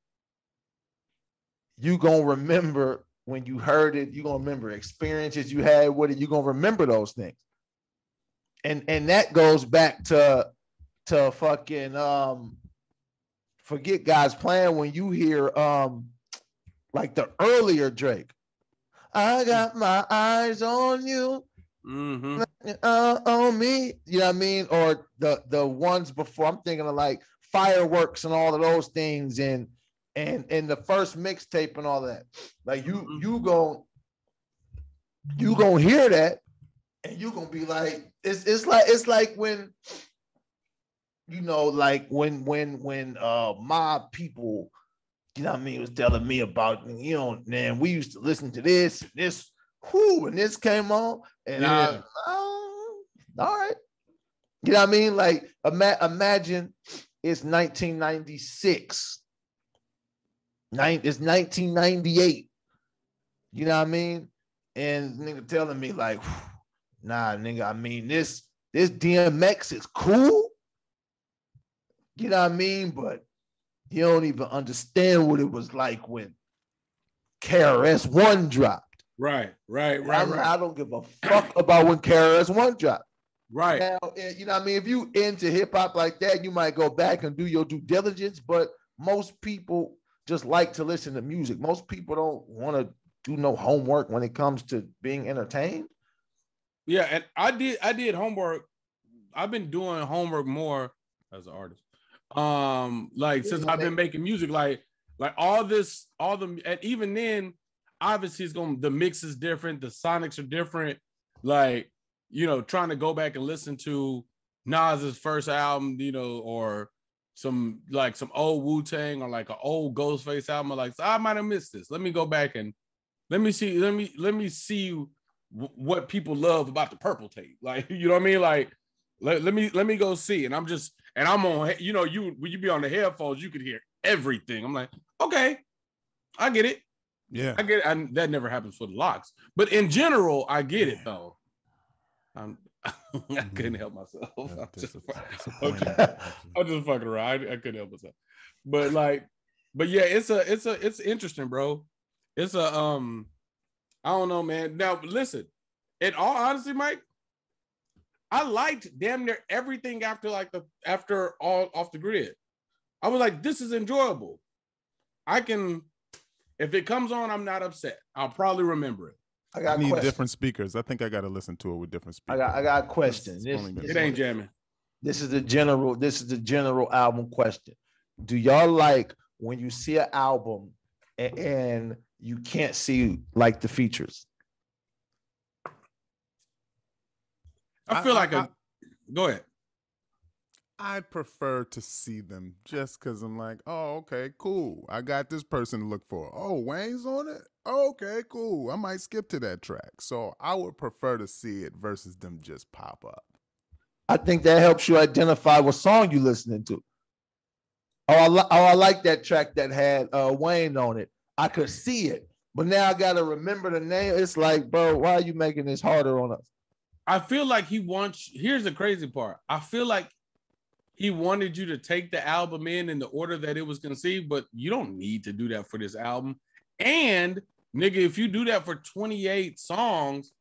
you gonna remember when you heard it you're gonna remember experiences you had with it you're gonna remember those things and and that goes back to to fucking um forget god's plan when you hear um like the earlier drake I got my eyes on you, Mm-hmm. uh, on me. You know what I mean? Or the the ones before. I'm thinking of like fireworks and all of those things, and and and the first mixtape and all that. Like you Mhm. you gon' you gonna hear that, and you gonna be like, it's it's like it's like when you know, like when when when uh my people you know what I mean, was telling me about, you know, man, we used to listen to this, this, whoo, and this came on, and I, Yeah. oh, all right. You know what I mean? Like, ima- imagine it's 1996 nine, it's 1998. You know what I mean? And nigga telling me like, nah, nigga, I mean this this DMX is cool. You know what I mean? But you don't even understand what it was like when KRS One dropped. Right, right, right, I'm- right, I don't give a fuck about when KRS One dropped. right. Now, eh, you know what I mean? If you into hip hop like that, you might go back and do your due diligence, but most people just like to listen to music. Most people don't want to do no homework when it comes to being entertained. Yeah, and I did I did homework. I've been doing homework more as an artist. Um, like since I've been making music, like like all this, all the and even then, obviously it's gonna the mix is different, the sonics are different. Like, you know, trying to go back and listen to Nas's first album, you know, or some like some old Wu-Tang or like an old Ghostface album. Like, so I might have missed this. Let me go back and let me see, let me let me see wh- what people love about the purple tape. Like, you know what I mean? Like, let, let me let me go see. And I'm just and I'm on, you know, you when you be on the headphones, you could hear everything. I'm like, okay, I get it. Yeah. I get it. And that never happens for the LOX. But in general, I get it though. I'm I couldn't help myself. I'm just, I'm just. I'm just fucking around. I, I couldn't help myself. But like, but yeah, it's a it's a it's interesting, bro. It's a um, I don't know, man. Now listen, in all honesty, Mike, I liked damn near everything after like the after all off the grid. I was like, this is enjoyable. I can, if it comes on, I'm not upset. I'll probably remember it. I I got a need question. different speakers. I think I got to listen to it with different speakers. I speakers. got I got a question. It's This, this It ain't jamming. this is the general this is the general album question do y'all like when you see an album a- and you can't see like the features I I- feel I- like a. I- go ahead. I prefer to see them just because I'm like, oh, okay, cool. I got this person to look for. Oh, Wayne's on it? Okay, cool. I might skip to that track. So I would prefer to see it versus them just pop up. i think that helps you identify what song you're listening to oh i, li- oh, I like that track that had uh, wayne on it i could see it but now i gotta remember the name it's like bro why are you making this harder on us I feel like he wants. Here's the crazy part. I feel like he wanted you to take the album in in the order that it was conceived, but you don't need to do that for this album. And nigga, if you do that for 28 songs,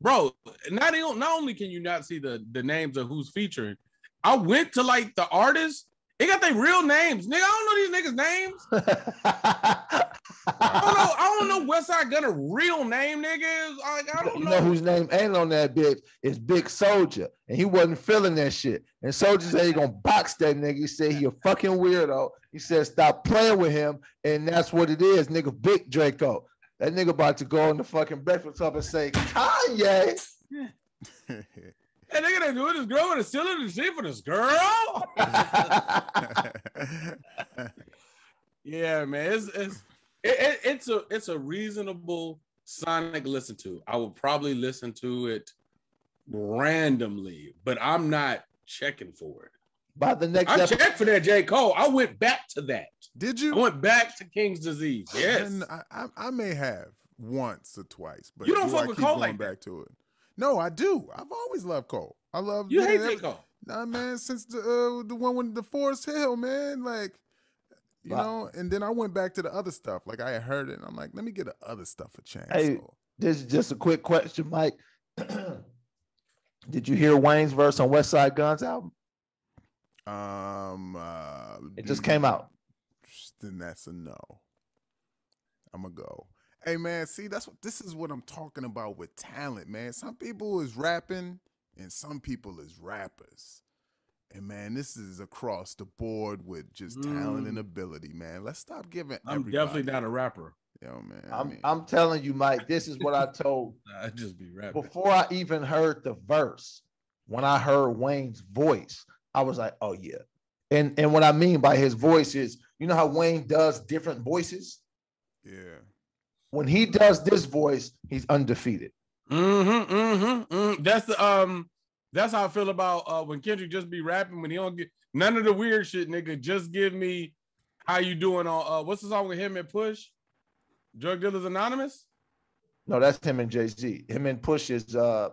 bro, not, not only can you not see the the names of who's featuring, I went to like the artists. They got their real names, nigga. I don't know these niggas' names. I don't know. I don't know Westside Gunner real name, niggas. Like I don't you know. know whose name ain't on that bitch is Big Soulja, and he wasn't feeling that shit. And Soulja said he gonna box that nigga. He said he a fucking weirdo. He said stop playing with him, and that's what it is, nigga. Big Draco. That nigga about to go on the fucking breakfast club and say Kanye. Hey, nigga, they doing this girl and stealing the shit for this girl. yeah, man, it's it's it, it- it's a it's a reasonable Sonic listen to. I will probably listen to it randomly, but I'm not checking for it. By the next I episode, checked for that J Cole. I went back to that. Did you? I you? went back to King's Disease. Yes. And I, I, I may have once or twice, but You don't do fuck I with keep Cole going like that? back to it? No, I do. I've always loved Cole. I love You man, hate J Cole. Nah, man, since the uh, the one with the Forest Hill, man, like you Wow. know. And then I went back to the other stuff. Like I had heard it, and I'm like, let me get the other stuff a chance. Hey, So, this is just a quick question, Mike. Did you hear Wayne's verse on West Side Guns album? um, uh, It just came out. Then that's a no. I'm gonna go. Hey man, see that's what this is what I'm talking about with talent, man. Some people is rapping and some people is rappers. And man, this is across the board with just talent and Mm. ability, man. Let's stop giving. I'm everybody, definitely not a rapper. Yo, man. I I'm, mean, I'm telling you, Mike, this is what I told I just be rapping. before I even heard the verse. When I heard Wayne's voice, I was like, oh yeah. And and what I mean by his voice is, you know how Wayne does different voices? yeah. When he does this voice, he's undefeated. Mm-hmm, mm-hmm, mm. That's the um. That's how I feel about uh when Kendrick just be rapping when he don't get none of the weird shit, nigga. Just give me How you doing on uh what's the song with him and Push? Drug Dealers Anonymous? No, that's him and Jay Z. Him and Push is uh,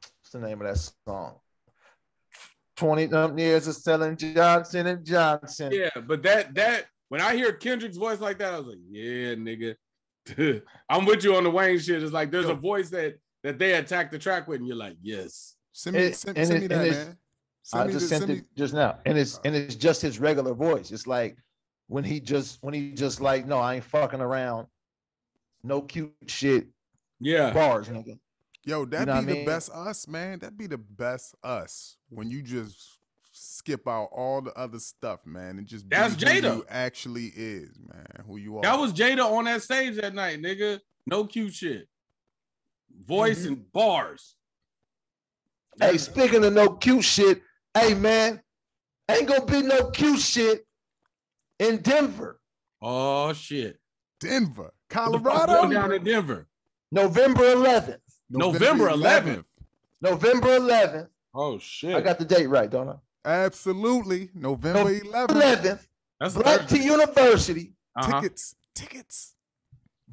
what's the name of that song? Twenty something years of selling Johnson and Johnson. Yeah, but that that when I hear Kendrick's voice like that, I was like, yeah, nigga. I'm with you on the Wayne shit. It's like there's a voice that that they attack the track with, and you're like, yes. Send me, It- send, and send it- me that, man. Send I me just the- sent send it me- just now, and it's and it's just his regular voice. It's like when he just when he just like, no, I ain't fucking around. No cute shit. Yeah. Bars, nigga. Yo, that'd know be the mean? best us, man. That'd be the best us when you just skip out all the other stuff, man, and just be That's who Jada. you actually is, man. Who you are. That was Jada on that stage that night, nigga. No cute shit. Voice mm-hmm. and bars. Hey, speaking of no cute shit, hey man, ain't gonna be no cute shit in Denver, Oh shit. Denver, What the fuck Colorado. down in Denver. November 11th. November 11th. November 11th. Oh shit. I got the date right, don't I? Absolutely. November 11th. 11th. That's Black Thursday. T University. Uh-huh. Tickets. Tickets.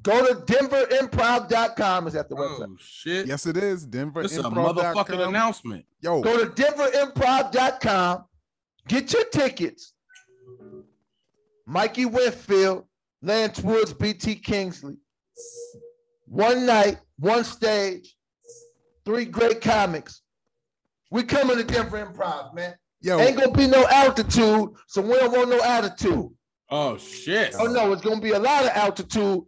Go to denverimprov.com is that the oh, website. Oh shit. Yes, it is. Denver. It's a motherfucking announcement. Yo, Go to denverimprov.com. Get your tickets. Mikey Winfield, Lance Woods, BT Kingsley. One night, one stage, three great comics. We coming to Denver Improv, man. yo, Ain't gonna be no altitude, so we don't want no attitude. Oh shit. Oh no, it's gonna be a lot of altitude.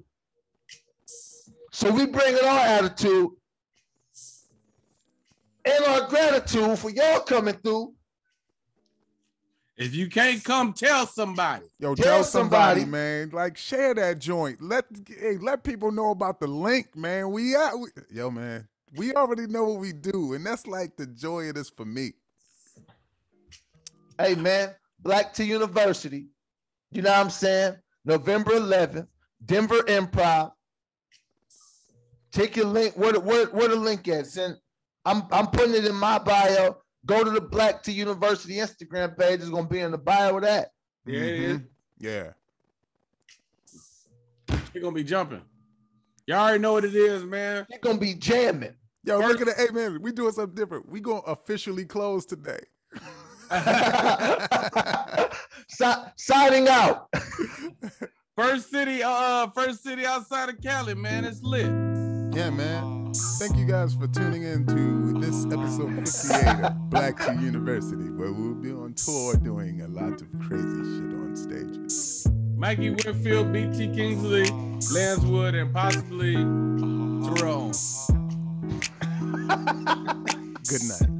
So we bringing our attitude and our gratitude for y'all coming through. If you can't come, tell somebody. yo, tell tell somebody, somebody. man. Like, share that joint. Let hey, let people know about the link, man. We out. We, yo, man. We already know what we do, and that's like the joy of this for me. Hey man, Black Tee University. You know what I'm saying? November 11th, Denver Improv. Take your link. Where the where, where the link at? Send. I'm I'm putting it in my bio. Go to the Black Tee University Instagram page. It's gonna be in the bio of that. Yeah, it is. Mhm. Yeah. You're gonna be jumping. Y'all already know what it is, man. You're gonna be jamming. Yo, First- look at it. Hey, man, we doing something different. We gonna officially close today. Si- signing out. First city, uh, first city outside of Cali, man. It's lit. Yeah, man. Thank you guys for tuning in to this episode 58 of Black Tee University, where we'll be on tour doing a lot of crazy shit on stages. Mikey Winfield, BT Kingsley, Lance Woods, and possibly Jerome. Good night.